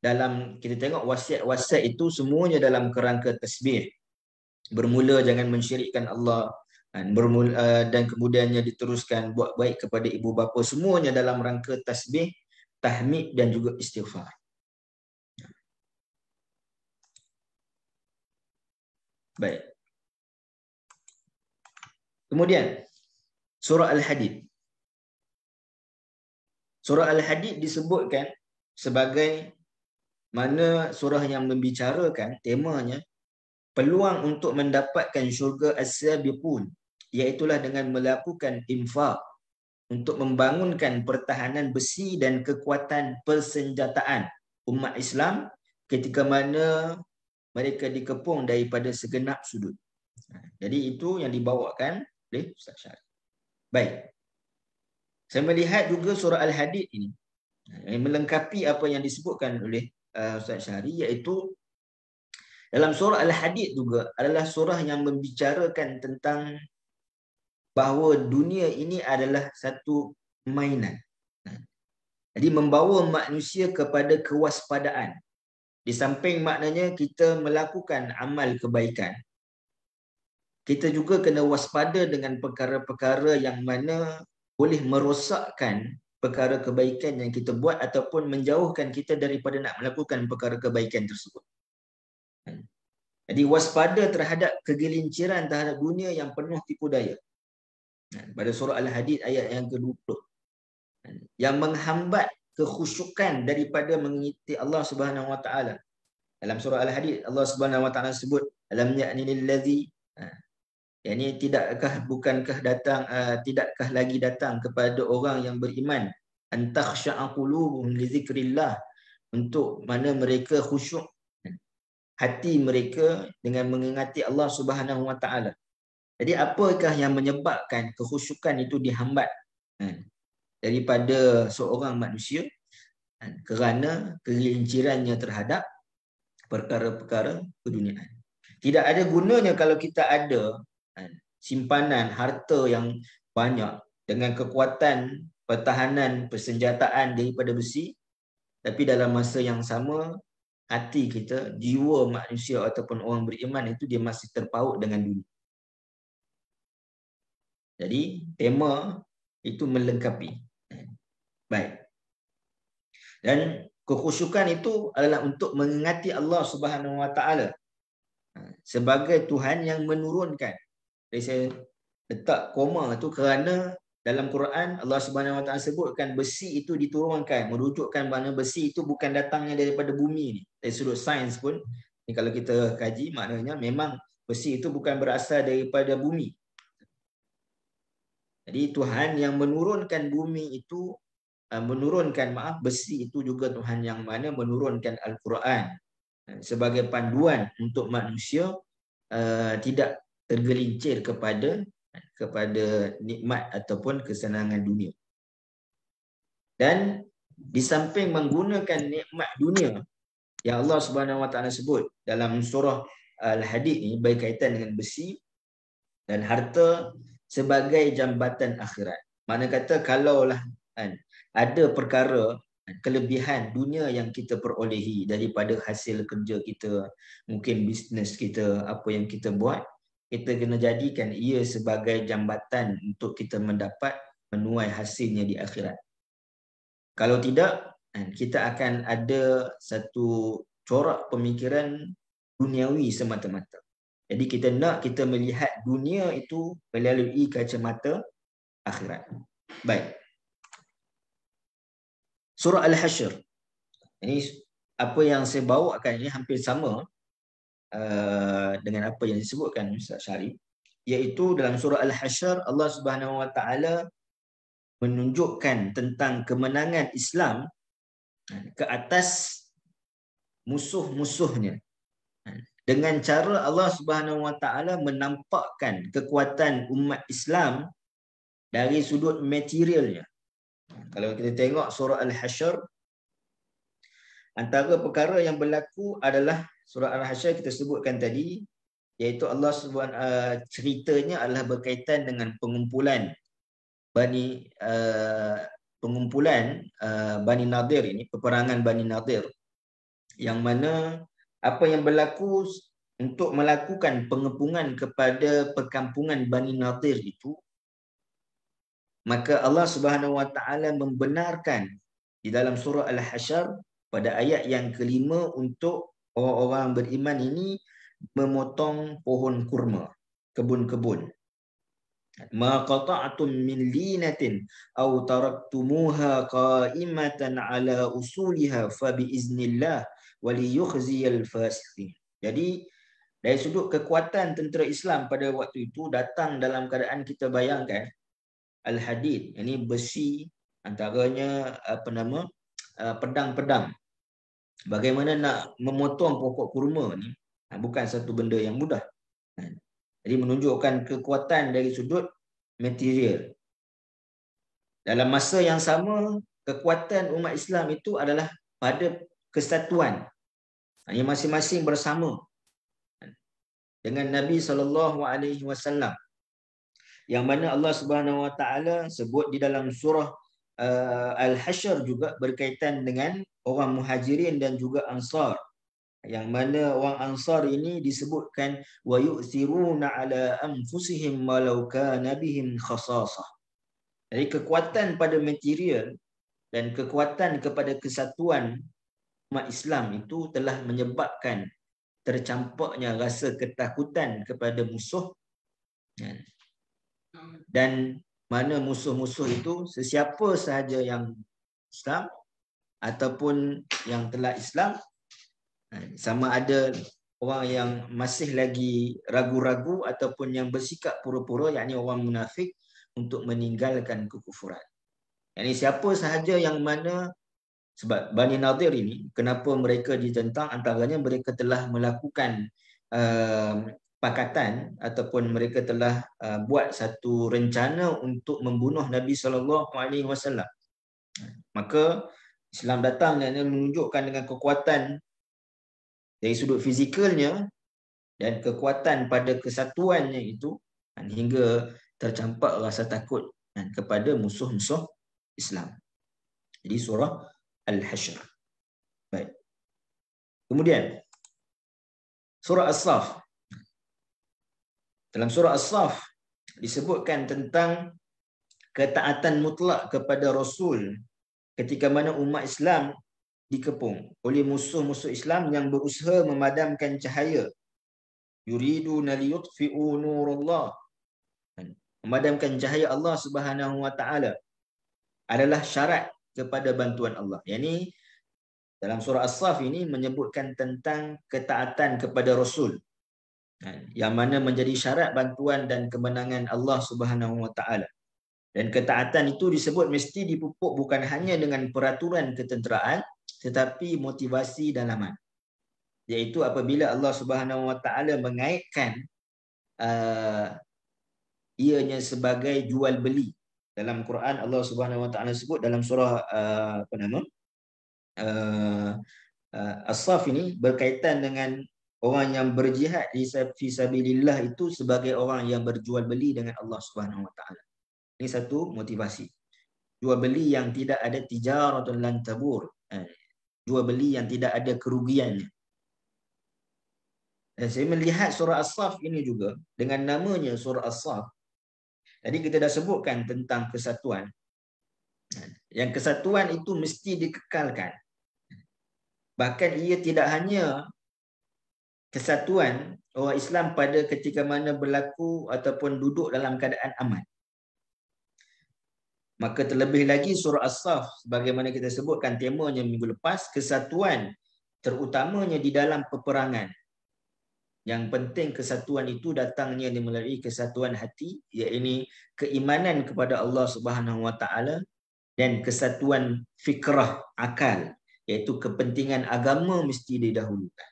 dalam kita tengok wasiat-wasiat itu semuanya dalam kerangka tasbih. Bermula jangan mensyirikkan Allah dan bermula uh, dan kemudiannya diteruskan buat baik kepada ibu bapa semuanya dalam rangka tasbih tahmid dan juga istighfar. Baik. Kemudian surah Al-Hadid. Surah Al-Hadid disebutkan sebagai mana surah yang membicarakan temanya peluang untuk mendapatkan syurga as-sabiqun iaitulah dengan melakukan infak untuk membangunkan pertahanan besi dan kekuatan persenjataan umat Islam ketika mana mereka dikepung daripada segenap sudut. Ha, jadi itu yang dibawakan oleh Ustaz Syarif. Baik. Saya melihat juga surah Al-Hadid ini ha, yang melengkapi apa yang disebutkan oleh uh, Ustaz Syarif iaitu dalam surah Al-Hadid juga adalah surah yang membicarakan tentang bahawa dunia ini adalah satu mainan. Jadi membawa manusia kepada kewaspadaan. Di samping maknanya kita melakukan amal kebaikan. Kita juga kena waspada dengan perkara-perkara yang mana boleh merosakkan perkara kebaikan yang kita buat ataupun menjauhkan kita daripada nak melakukan perkara kebaikan tersebut. Jadi waspada terhadap kegelinciran terhadap dunia yang penuh tipu daya pada surah Al-Hadid ayat yang ke-20 yang menghambat kekhusyukan daripada mengikuti Allah Subhanahu wa taala. Dalam surah Al-Hadid Allah Subhanahu wa taala sebut alam ya'ni ha. Yakni tidakkah bukankah datang uh, tidakkah lagi datang kepada orang yang beriman? Antakhsha'a qulubuhum li zikrillah. Untuk mana mereka khusyuk. Hati mereka dengan mengingati Allah Subhanahu wa taala. Jadi apakah yang menyebabkan kekhusyukan itu dihambat? Kan, daripada seorang manusia kan, kerana kegelincirannya terhadap perkara-perkara keduniaan. Tidak ada gunanya kalau kita ada simpanan harta yang banyak dengan kekuatan pertahanan persenjataan daripada besi tapi dalam masa yang sama hati kita, jiwa manusia ataupun orang beriman itu dia masih terpaut dengan dunia. Jadi tema itu melengkapi. Baik. Dan kekhusyukan itu adalah untuk mengingati Allah Subhanahu Wa Taala sebagai Tuhan yang menurunkan. Jadi saya letak koma itu kerana dalam Quran Allah Subhanahu Wa Taala sebutkan besi itu diturunkan merujukkan mana besi itu bukan datangnya daripada bumi ni. Dari sudut sains pun ni kalau kita kaji maknanya memang besi itu bukan berasal daripada bumi jadi Tuhan yang menurunkan bumi itu uh, menurunkan maaf besi itu juga Tuhan yang mana menurunkan Al-Quran uh, sebagai panduan untuk manusia uh, tidak tergelincir kepada kepada nikmat ataupun kesenangan dunia. Dan di samping menggunakan nikmat dunia yang Allah Subhanahu Wa Taala sebut dalam surah Al-Hadid ini berkaitan dengan besi dan harta sebagai jambatan akhirat. Mana kata kalaulah kan, ada perkara kan, kelebihan dunia yang kita perolehi daripada hasil kerja kita, mungkin bisnes kita, apa yang kita buat, kita kena jadikan ia sebagai jambatan untuk kita mendapat menuai hasilnya di akhirat. Kalau tidak, kan, kita akan ada satu corak pemikiran duniawi semata-mata. Jadi kita nak kita melihat dunia itu melalui kacamata akhirat. Baik. Surah Al-Hashr. Ini apa yang saya bawakan ini hampir sama uh, dengan apa yang disebutkan Ustaz Syarif. Iaitu dalam surah Al-Hashr Allah Subhanahu Wa Taala menunjukkan tentang kemenangan Islam ke atas musuh-musuhnya dengan cara Allah Subhanahu Wa Taala menampakkan kekuatan umat Islam dari sudut materialnya. Kalau kita tengok surah Al-Hasyr antara perkara yang berlaku adalah surah Al-Hasyr kita sebutkan tadi iaitu Allah Subhanahu uh, ceritanya adalah berkaitan dengan pengumpulan Bani uh, pengumpulan uh, Bani Nadir ini peperangan Bani Nadir. Yang mana apa yang berlaku untuk melakukan pengepungan kepada perkampungan Bani Nadir itu maka Allah Subhanahu Wa Taala membenarkan di dalam surah Al-Hasyr pada ayat yang kelima untuk orang-orang beriman ini memotong pohon kurma, kebun-kebun. Ma qata'tum min linatin aw taraktumuha qa'imatan ala usuliha fa bi iznillah wa liyukhziyal fasiqin. Jadi dari sudut kekuatan tentera Islam pada waktu itu datang dalam keadaan kita bayangkan al-hadid, ini besi antaranya apa nama uh, pedang-pedang. Bagaimana nak memotong pokok kurma ni uh, bukan satu benda yang mudah. Uh, jadi menunjukkan kekuatan dari sudut material. Dalam masa yang sama, kekuatan umat Islam itu adalah pada kesatuan. Hanya masing-masing bersama dengan Nabi sallallahu alaihi wasallam. Yang mana Allah Subhanahu wa taala sebut di dalam surah uh, Al-Hashr juga berkaitan dengan orang muhajirin dan juga ansar. Yang mana orang ansar ini disebutkan wa yu'thiruna ala anfusihim walau kana bihim khasasah. Jadi kekuatan pada material dan kekuatan kepada kesatuan umat Islam itu telah menyebabkan tercampaknya rasa ketakutan kepada musuh dan mana musuh-musuh itu sesiapa sahaja yang Islam ataupun yang telah Islam eh, sama ada orang yang masih lagi ragu-ragu ataupun yang bersikap pura-pura yakni orang munafik untuk meninggalkan kekufuran. Yani siapa sahaja yang mana sebab Bani Nadir ini kenapa mereka ditentang antaranya mereka telah melakukan uh, pakatan ataupun mereka telah uh, buat satu rencana untuk membunuh Nabi sallallahu alaihi wasallam. Maka Islam datang dan menunjukkan dengan kekuatan dari sudut fizikalnya dan kekuatan pada kesatuannya itu hingga tercampak rasa takut kepada musuh-musuh Islam. Jadi surah Al-Hashr. Baik. Kemudian surah As-Saff dalam surah As-Saf disebutkan tentang ketaatan mutlak kepada Rasul ketika mana umat Islam dikepung oleh musuh-musuh Islam yang berusaha memadamkan cahaya. Yuridu liyutfi'u nurullah. Memadamkan cahaya Allah Subhanahu wa taala adalah syarat kepada bantuan Allah. Yang ini dalam surah As-Saf ini menyebutkan tentang ketaatan kepada Rasul? Yang mana menjadi syarat bantuan dan kemenangan Allah Subhanahu Wa Taala. Dan ketaatan itu disebut mesti dipupuk bukan hanya dengan peraturan ketenteraan tetapi motivasi dalaman. Iaitu apabila Allah Subhanahu Wa Taala mengaitkan uh, ianya sebagai jual beli. Dalam Quran Allah Subhanahu Wa Taala sebut dalam surah uh, apa nama? Uh, uh, As-Saff ini berkaitan dengan orang yang berjihad di fisabilillah itu sebagai orang yang berjual beli dengan Allah Subhanahu Wa Taala. Ini satu motivasi. Jual beli yang tidak ada tijaratun lan tabur. Eh, jual beli yang tidak ada kerugiannya. Dan saya melihat surah As-Saf ini juga dengan namanya surah As-Saf. Jadi kita dah sebutkan tentang kesatuan. Yang kesatuan itu mesti dikekalkan. Bahkan ia tidak hanya kesatuan orang Islam pada ketika mana berlaku ataupun duduk dalam keadaan aman. Maka terlebih lagi surah As-Saf sebagaimana kita sebutkan temanya minggu lepas kesatuan terutamanya di dalam peperangan. Yang penting kesatuan itu datangnya melalui kesatuan hati iaitu keimanan kepada Allah Subhanahu Wa Taala dan kesatuan fikrah akal iaitu kepentingan agama mesti didahulukan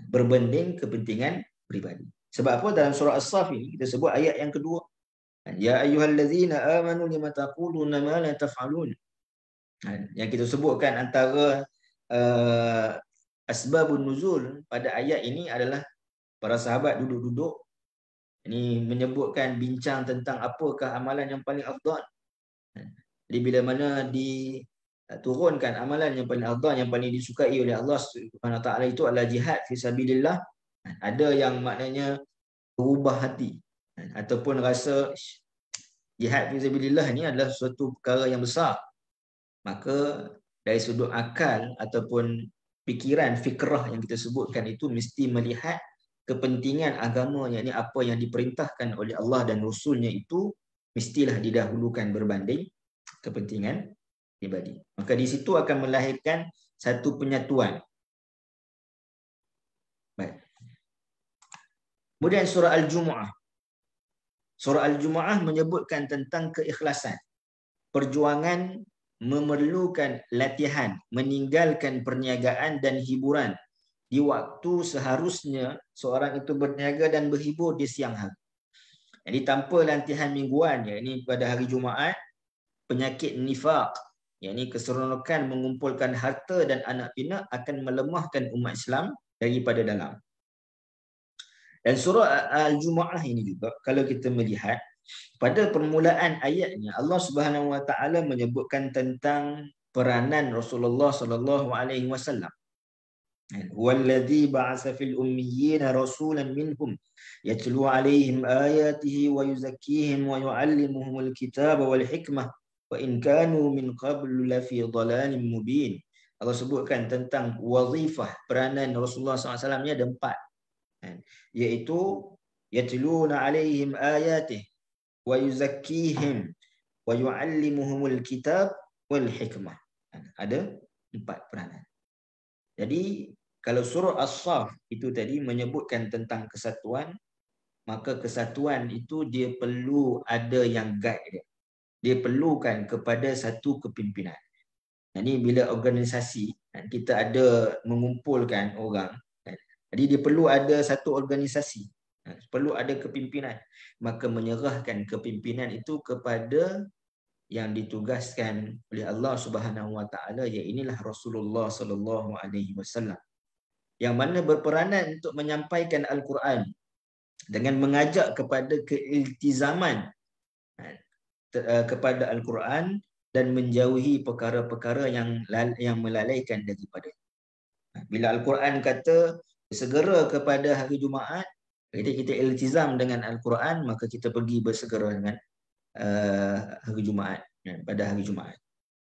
berbanding kepentingan pribadi. Sebab apa dalam surah As-Saf ini kita sebut ayat yang kedua. Ya ayyuhallazina amanu lima taquluna ma la taf'alun. Yang kita sebutkan antara uh, asbabun nuzul pada ayat ini adalah para sahabat duduk-duduk ini menyebutkan bincang tentang apakah amalan yang paling afdal. Jadi bila mana di turunkan amalan yang paling afdal yang paling disukai oleh Allah Subhanahu taala itu adalah jihad fi sabilillah. Ada yang maknanya berubah hati. Ataupun rasa jihad fi sabilillah ni adalah suatu perkara yang besar. Maka dari sudut akal ataupun fikiran fikrah yang kita sebutkan itu mesti melihat kepentingan agama yakni apa yang diperintahkan oleh Allah dan Rasulnya itu mestilah didahulukan berbanding kepentingan pribadi. Maka di situ akan melahirkan satu penyatuan. Baik. Kemudian surah Al-Jumu'ah. Surah Al-Jumu'ah menyebutkan tentang keikhlasan. Perjuangan memerlukan latihan, meninggalkan perniagaan dan hiburan di waktu seharusnya seorang itu berniaga dan berhibur di siang hari. Jadi tanpa latihan mingguan, ya, ini pada hari Jumaat, penyakit nifak, ya, ini keseronokan mengumpulkan harta dan anak pinak akan melemahkan umat Islam daripada dalam. Dan surah Al-Jumu'ah ini juga, kalau kita melihat, pada permulaan ayatnya Allah Subhanahu Wa Taala menyebutkan tentang peranan Rasulullah Sallallahu Alaihi Wasallam. Walladhi ba'asa fil ummiyyin rasulan minhum yatlu alaihim ayatihi wa yuzakkihim wa yu'allimuhum al-kitaba wal hikmah wa in kanu min qablu la fi dhalalin mubin. Allah sebutkan tentang wazifah peranan Rasulullah SAW ni ada empat. Iaitu yatluna alaihim ayatihi wa yuzakkihim wa yuallimuhumul kitab wal hikmah. Ada empat peranan. Jadi kalau surah As-Saff itu tadi menyebutkan tentang kesatuan, maka kesatuan itu dia perlu ada yang guide dia. Dia perlukan kepada satu kepimpinan. Jadi bila organisasi kita ada mengumpulkan orang, jadi dia perlu ada satu organisasi perlu ada kepimpinan. Maka menyerahkan kepimpinan itu kepada yang ditugaskan oleh Allah Subhanahu Wa Taala ya inilah Rasulullah Sallallahu Alaihi Wasallam yang mana berperanan untuk menyampaikan Al-Quran dengan mengajak kepada keiltizaman kepada Al-Quran dan menjauhi perkara-perkara yang yang melalaikan daripada. Bila Al-Quran kata segera kepada hari Jumaat jadi kita iltizam dengan Al-Quran, maka kita pergi bersegera dengan uh, hari Jumaat. Ya, pada hari Jumaat.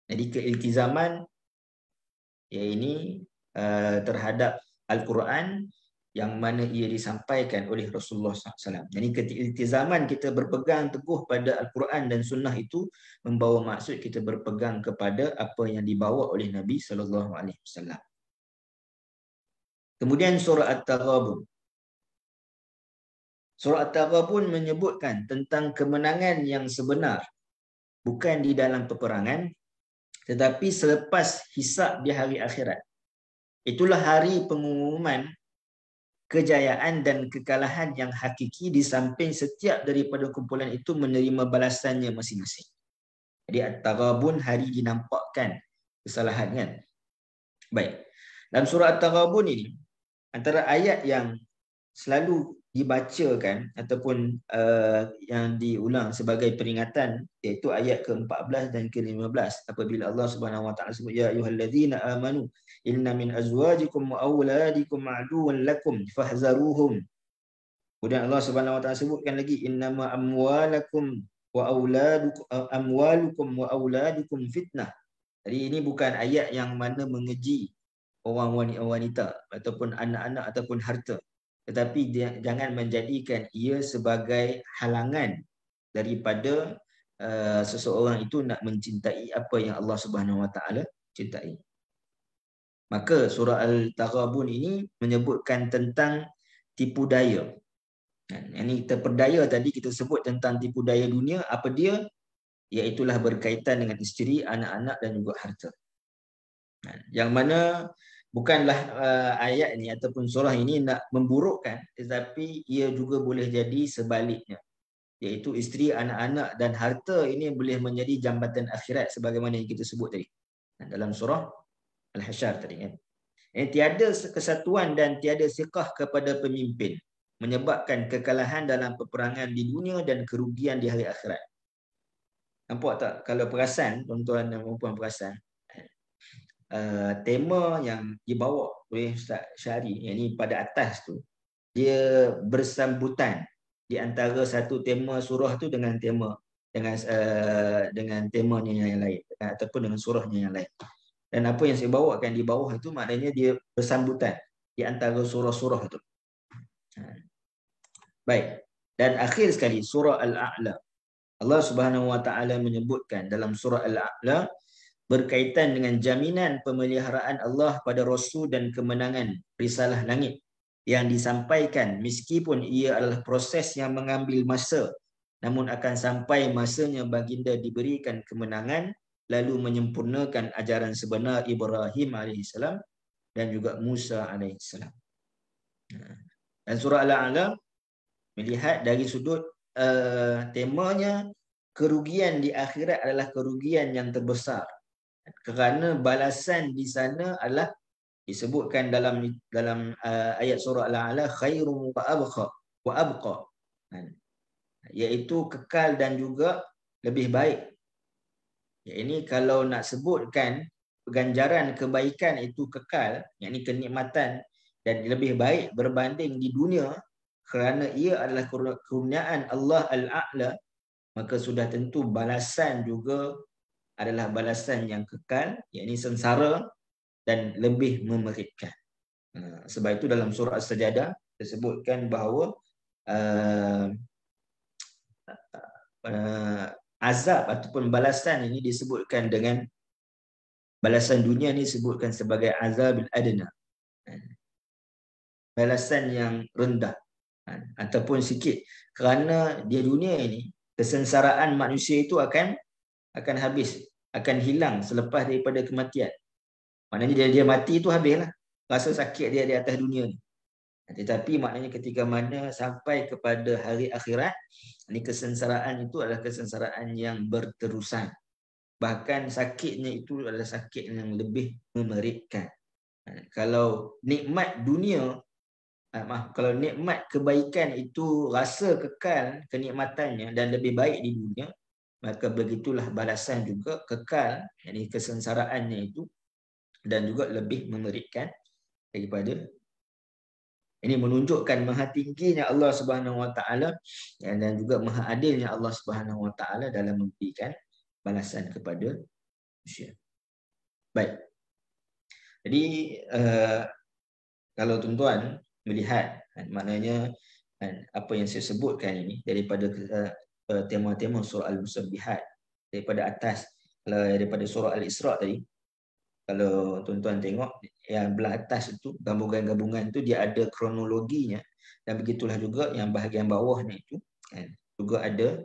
Jadi keiltizaman ya ini uh, terhadap Al-Quran yang mana ia disampaikan oleh Rasulullah SAW. Jadi keiltizaman kita berpegang teguh pada Al-Quran dan Sunnah itu membawa maksud kita berpegang kepada apa yang dibawa oleh Nabi SAW. Kemudian surah At-Taghabun. Surah At-Taghabun menyebutkan tentang kemenangan yang sebenar bukan di dalam peperangan tetapi selepas hisab di hari akhirat. Itulah hari pengumuman kejayaan dan kekalahan yang hakiki di samping setiap daripada kumpulan itu menerima balasannya masing-masing. Jadi At-Taghabun hari dinampakkan kesalahan kan. Baik. Dalam surah At-Taghabun ini antara ayat yang selalu dibacakan ataupun uh, yang diulang sebagai peringatan iaitu ayat ke-14 dan ke-15. Apabila Allah Subhanahu wa taala sebut ya ayyuhallazina amanu inna min azwajikum wa auladikum aduwwan lakum fahzaruhum. Kemudian Allah Subhanahu wa taala sebutkan lagi innama amwalakum wa auladukum amwalukum wa auladukum fitnah. Jadi ini bukan ayat yang mana mengeji orang wanita ataupun anak-anak ataupun harta tetapi jangan menjadikan ia sebagai halangan daripada uh, seseorang itu nak mencintai apa yang Allah Subhanahu Wa Taala cintai. Maka surah Al-Taghabun ini menyebutkan tentang tipu daya. Ini terperdaya tadi kita sebut tentang tipu daya dunia. Apa dia? Iaitulah berkaitan dengan isteri, anak-anak dan juga harta. Yang mana bukanlah uh, ayat ini ataupun surah ini nak memburukkan tetapi ia juga boleh jadi sebaliknya. Iaitu isteri anak-anak dan harta ini boleh menjadi jambatan akhirat sebagaimana yang kita sebut tadi. Dalam surah al-hasyar tadi kan. Eh, tiada kesatuan dan tiada sikah kepada pemimpin menyebabkan kekalahan dalam peperangan di dunia dan kerugian di hari akhirat. Nampak tak kalau perasan tuan-tuan dan puan perasan uh, tema yang dibawa oleh Ustaz Syari yang ini pada atas tu dia bersambutan di antara satu tema surah tu dengan tema dengan uh, dengan temanya yang lain ataupun dengan surahnya yang lain. Dan apa yang saya bawakan di bawah itu maknanya dia bersambutan di antara surah-surah itu. Ha. Baik. Dan akhir sekali surah Al-A'la. Allah Subhanahu Wa Taala menyebutkan dalam surah Al-A'la berkaitan dengan jaminan pemeliharaan Allah pada rasul dan kemenangan risalah langit yang disampaikan meskipun ia adalah proses yang mengambil masa namun akan sampai masanya baginda diberikan kemenangan lalu menyempurnakan ajaran sebenar Ibrahim AS dan juga Musa AS. Dan surah Al-A'la melihat dari sudut uh, temanya kerugian di akhirat adalah kerugian yang terbesar kerana balasan di sana adalah disebutkan dalam dalam uh, ayat surah Al-A'la khairum wa abqa wa abqa iaitu kekal dan juga lebih baik. Ya, ini kalau nak sebutkan ganjaran kebaikan itu kekal, yang ini kenikmatan dan lebih baik berbanding di dunia kerana ia adalah kurniaan Allah Al-A'la, maka sudah tentu balasan juga adalah balasan yang kekal, yang ini sengsara dan lebih memerikan. Ha, sebab itu dalam surah As-Sajadah disebutkan bahawa uh, uh, azab ataupun balasan ini disebutkan dengan balasan dunia ini disebutkan sebagai azab adna. Balasan yang rendah. Ataupun sikit. Kerana dia dunia ini kesengsaraan manusia itu akan akan habis akan hilang selepas daripada kematian maknanya dia dia mati itu habislah rasa sakit dia di atas dunia ni tetapi maknanya ketika mana sampai kepada hari akhirat, ini kesengsaraan itu adalah kesengsaraan yang berterusan. Bahkan sakitnya itu adalah sakit yang lebih memerikan. Ha, kalau nikmat dunia, ha, maaf, kalau nikmat kebaikan itu rasa kekal kenikmatannya dan lebih baik di dunia, maka begitulah balasan juga kekal, yakni kesengsaraannya itu dan juga lebih memerikan daripada ini menunjukkan maha tingginya Allah Subhanahu Wa Taala dan juga maha adilnya Allah Subhanahu Wa Taala dalam memberikan balasan kepada manusia. Baik. Jadi uh, kalau tuan-tuan melihat kan, maknanya kan, apa yang saya sebutkan ini daripada uh, tema-tema surah Al-Musabbihat daripada atas daripada surah Al-Isra tadi. Kalau tuan-tuan tengok yang belah atas itu gabungan-gabungan itu dia ada kronologinya. Dan begitulah juga yang bahagian bawah ni itu kan juga ada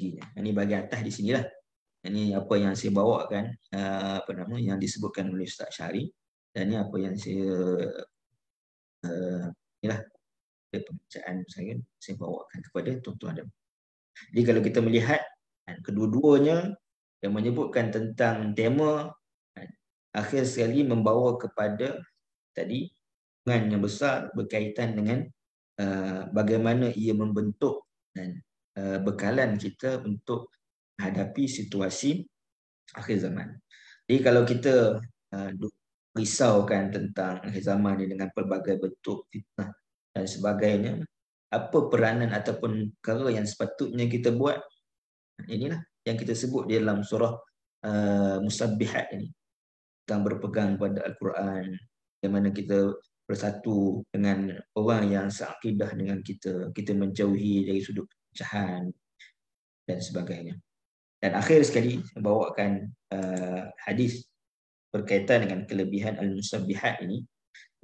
ini bahagian atas di sinilah. Ini apa yang saya bawakan uh, apa nama yang disebutkan oleh Ustaz Syari dan ini apa yang saya uh, inilah pembacaan saya saya bawakan kepada tuan-tuan dan jadi kalau kita melihat kan, kedua-duanya yang menyebutkan tentang tema akhir sekali membawa kepada tadi hubungan yang besar berkaitan dengan uh, bagaimana ia membentuk dan uh, bekalan kita untuk menghadapi situasi akhir zaman. Jadi kalau kita uh, risaukan tentang akhir zaman ini dengan pelbagai bentuk fitnah dan sebagainya, apa peranan ataupun perkara yang sepatutnya kita buat? Inilah yang kita sebut di dalam surah uh, Musabbihat ini tentang berpegang pada Al-Quran bagaimana kita bersatu dengan orang yang seakidah dengan kita kita menjauhi dari sudut pecahan dan sebagainya dan akhir sekali saya bawakan uh, hadis berkaitan dengan kelebihan al-musabbihat ini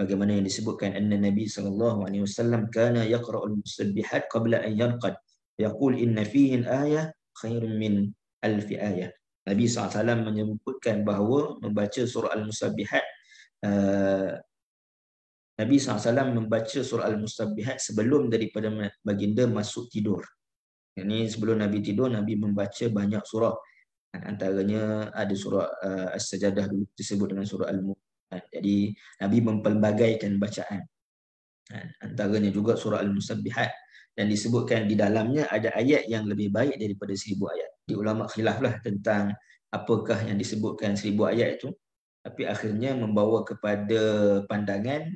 bagaimana yang disebutkan anna nabi sallallahu alaihi wasallam kana yaqra al-musabbihat qabla an yanqad yaqul inna fihi al-ayah khairun min alf ayah Nabi SAW menyebutkan bahawa membaca surah Al-Musabbihat uh, Nabi SAW membaca surah Al-Musabbihat sebelum daripada baginda masuk tidur. Ini sebelum Nabi tidur, Nabi membaca banyak surah. Antaranya ada surah uh, As-Sajadah dulu disebut dengan surah Al-Mu'ad. Jadi Nabi mempelbagaikan bacaan. Antaranya juga surah Al-Musabbihat. Dan disebutkan di dalamnya ada ayat yang lebih baik daripada seribu ayat. Di ulama khilaf lah tentang apakah yang disebutkan seribu ayat itu. Tapi akhirnya membawa kepada pandangan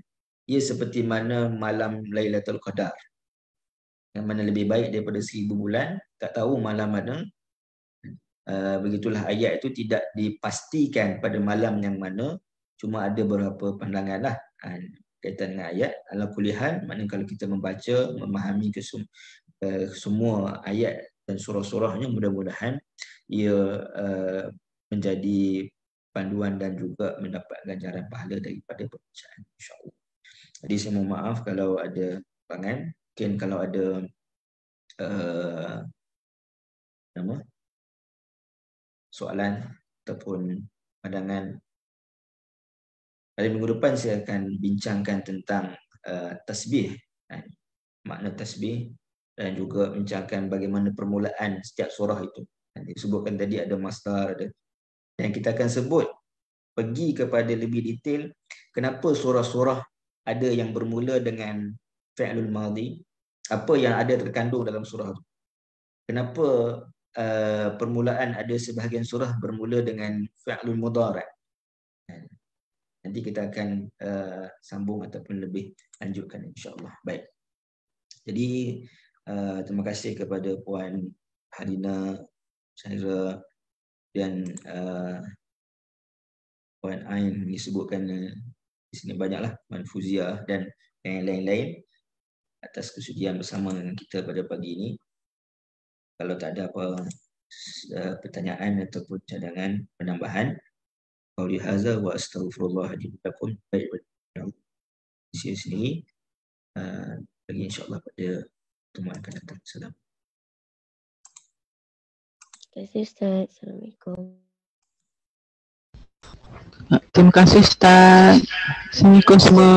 ia seperti mana malam Lailatul Qadar. Yang mana lebih baik daripada seribu bulan tak tahu malam mana. Uh, begitulah ayat itu tidak dipastikan pada malam yang mana cuma ada beberapa pandangan lah uh, kaitan dengan ayat. Ala kulihan maknanya kalau kita membaca memahami kesum, uh, semua ayat dan surah-surahnya mudah-mudahan ia uh, menjadi panduan dan juga mendapat ganjaran pahala daripada pembacaan insya-Allah. Jadi saya mohon maaf kalau ada pangan, mungkin kalau ada uh, nama? Soalan ataupun pandangan pada minggu depan saya akan bincangkan tentang uh, tasbih. Kan? makna tasbih dan juga bincangkan bagaimana permulaan setiap surah itu. Disebutkan tadi ada masdar ada dan kita akan sebut pergi kepada lebih detail kenapa surah-surah ada yang bermula dengan fi'lul madhi apa yang ada terkandung dalam surah itu kenapa uh, permulaan ada sebahagian surah bermula dengan fi'lul mudhari nanti kita akan uh, sambung ataupun lebih lanjutkan insyaallah baik jadi uh, terima kasih kepada puan Hadina Syaira dan uh, Puan Ain disebutkan uh, di sini banyaklah Puan Fuzia dan lain-lain atas kesudian bersama dengan kita pada pagi ini. Kalau tak ada apa uh, pertanyaan ataupun cadangan penambahan, Qauli hadza wa astaghfirullah lakum baik di sini sini uh, lagi insyaallah pada pertemuan akan datang. Assalamualaikum. Terima kasih Ustaz. Assalamualaikum. Terima kasih Ustaz. Assalamualaikum semua.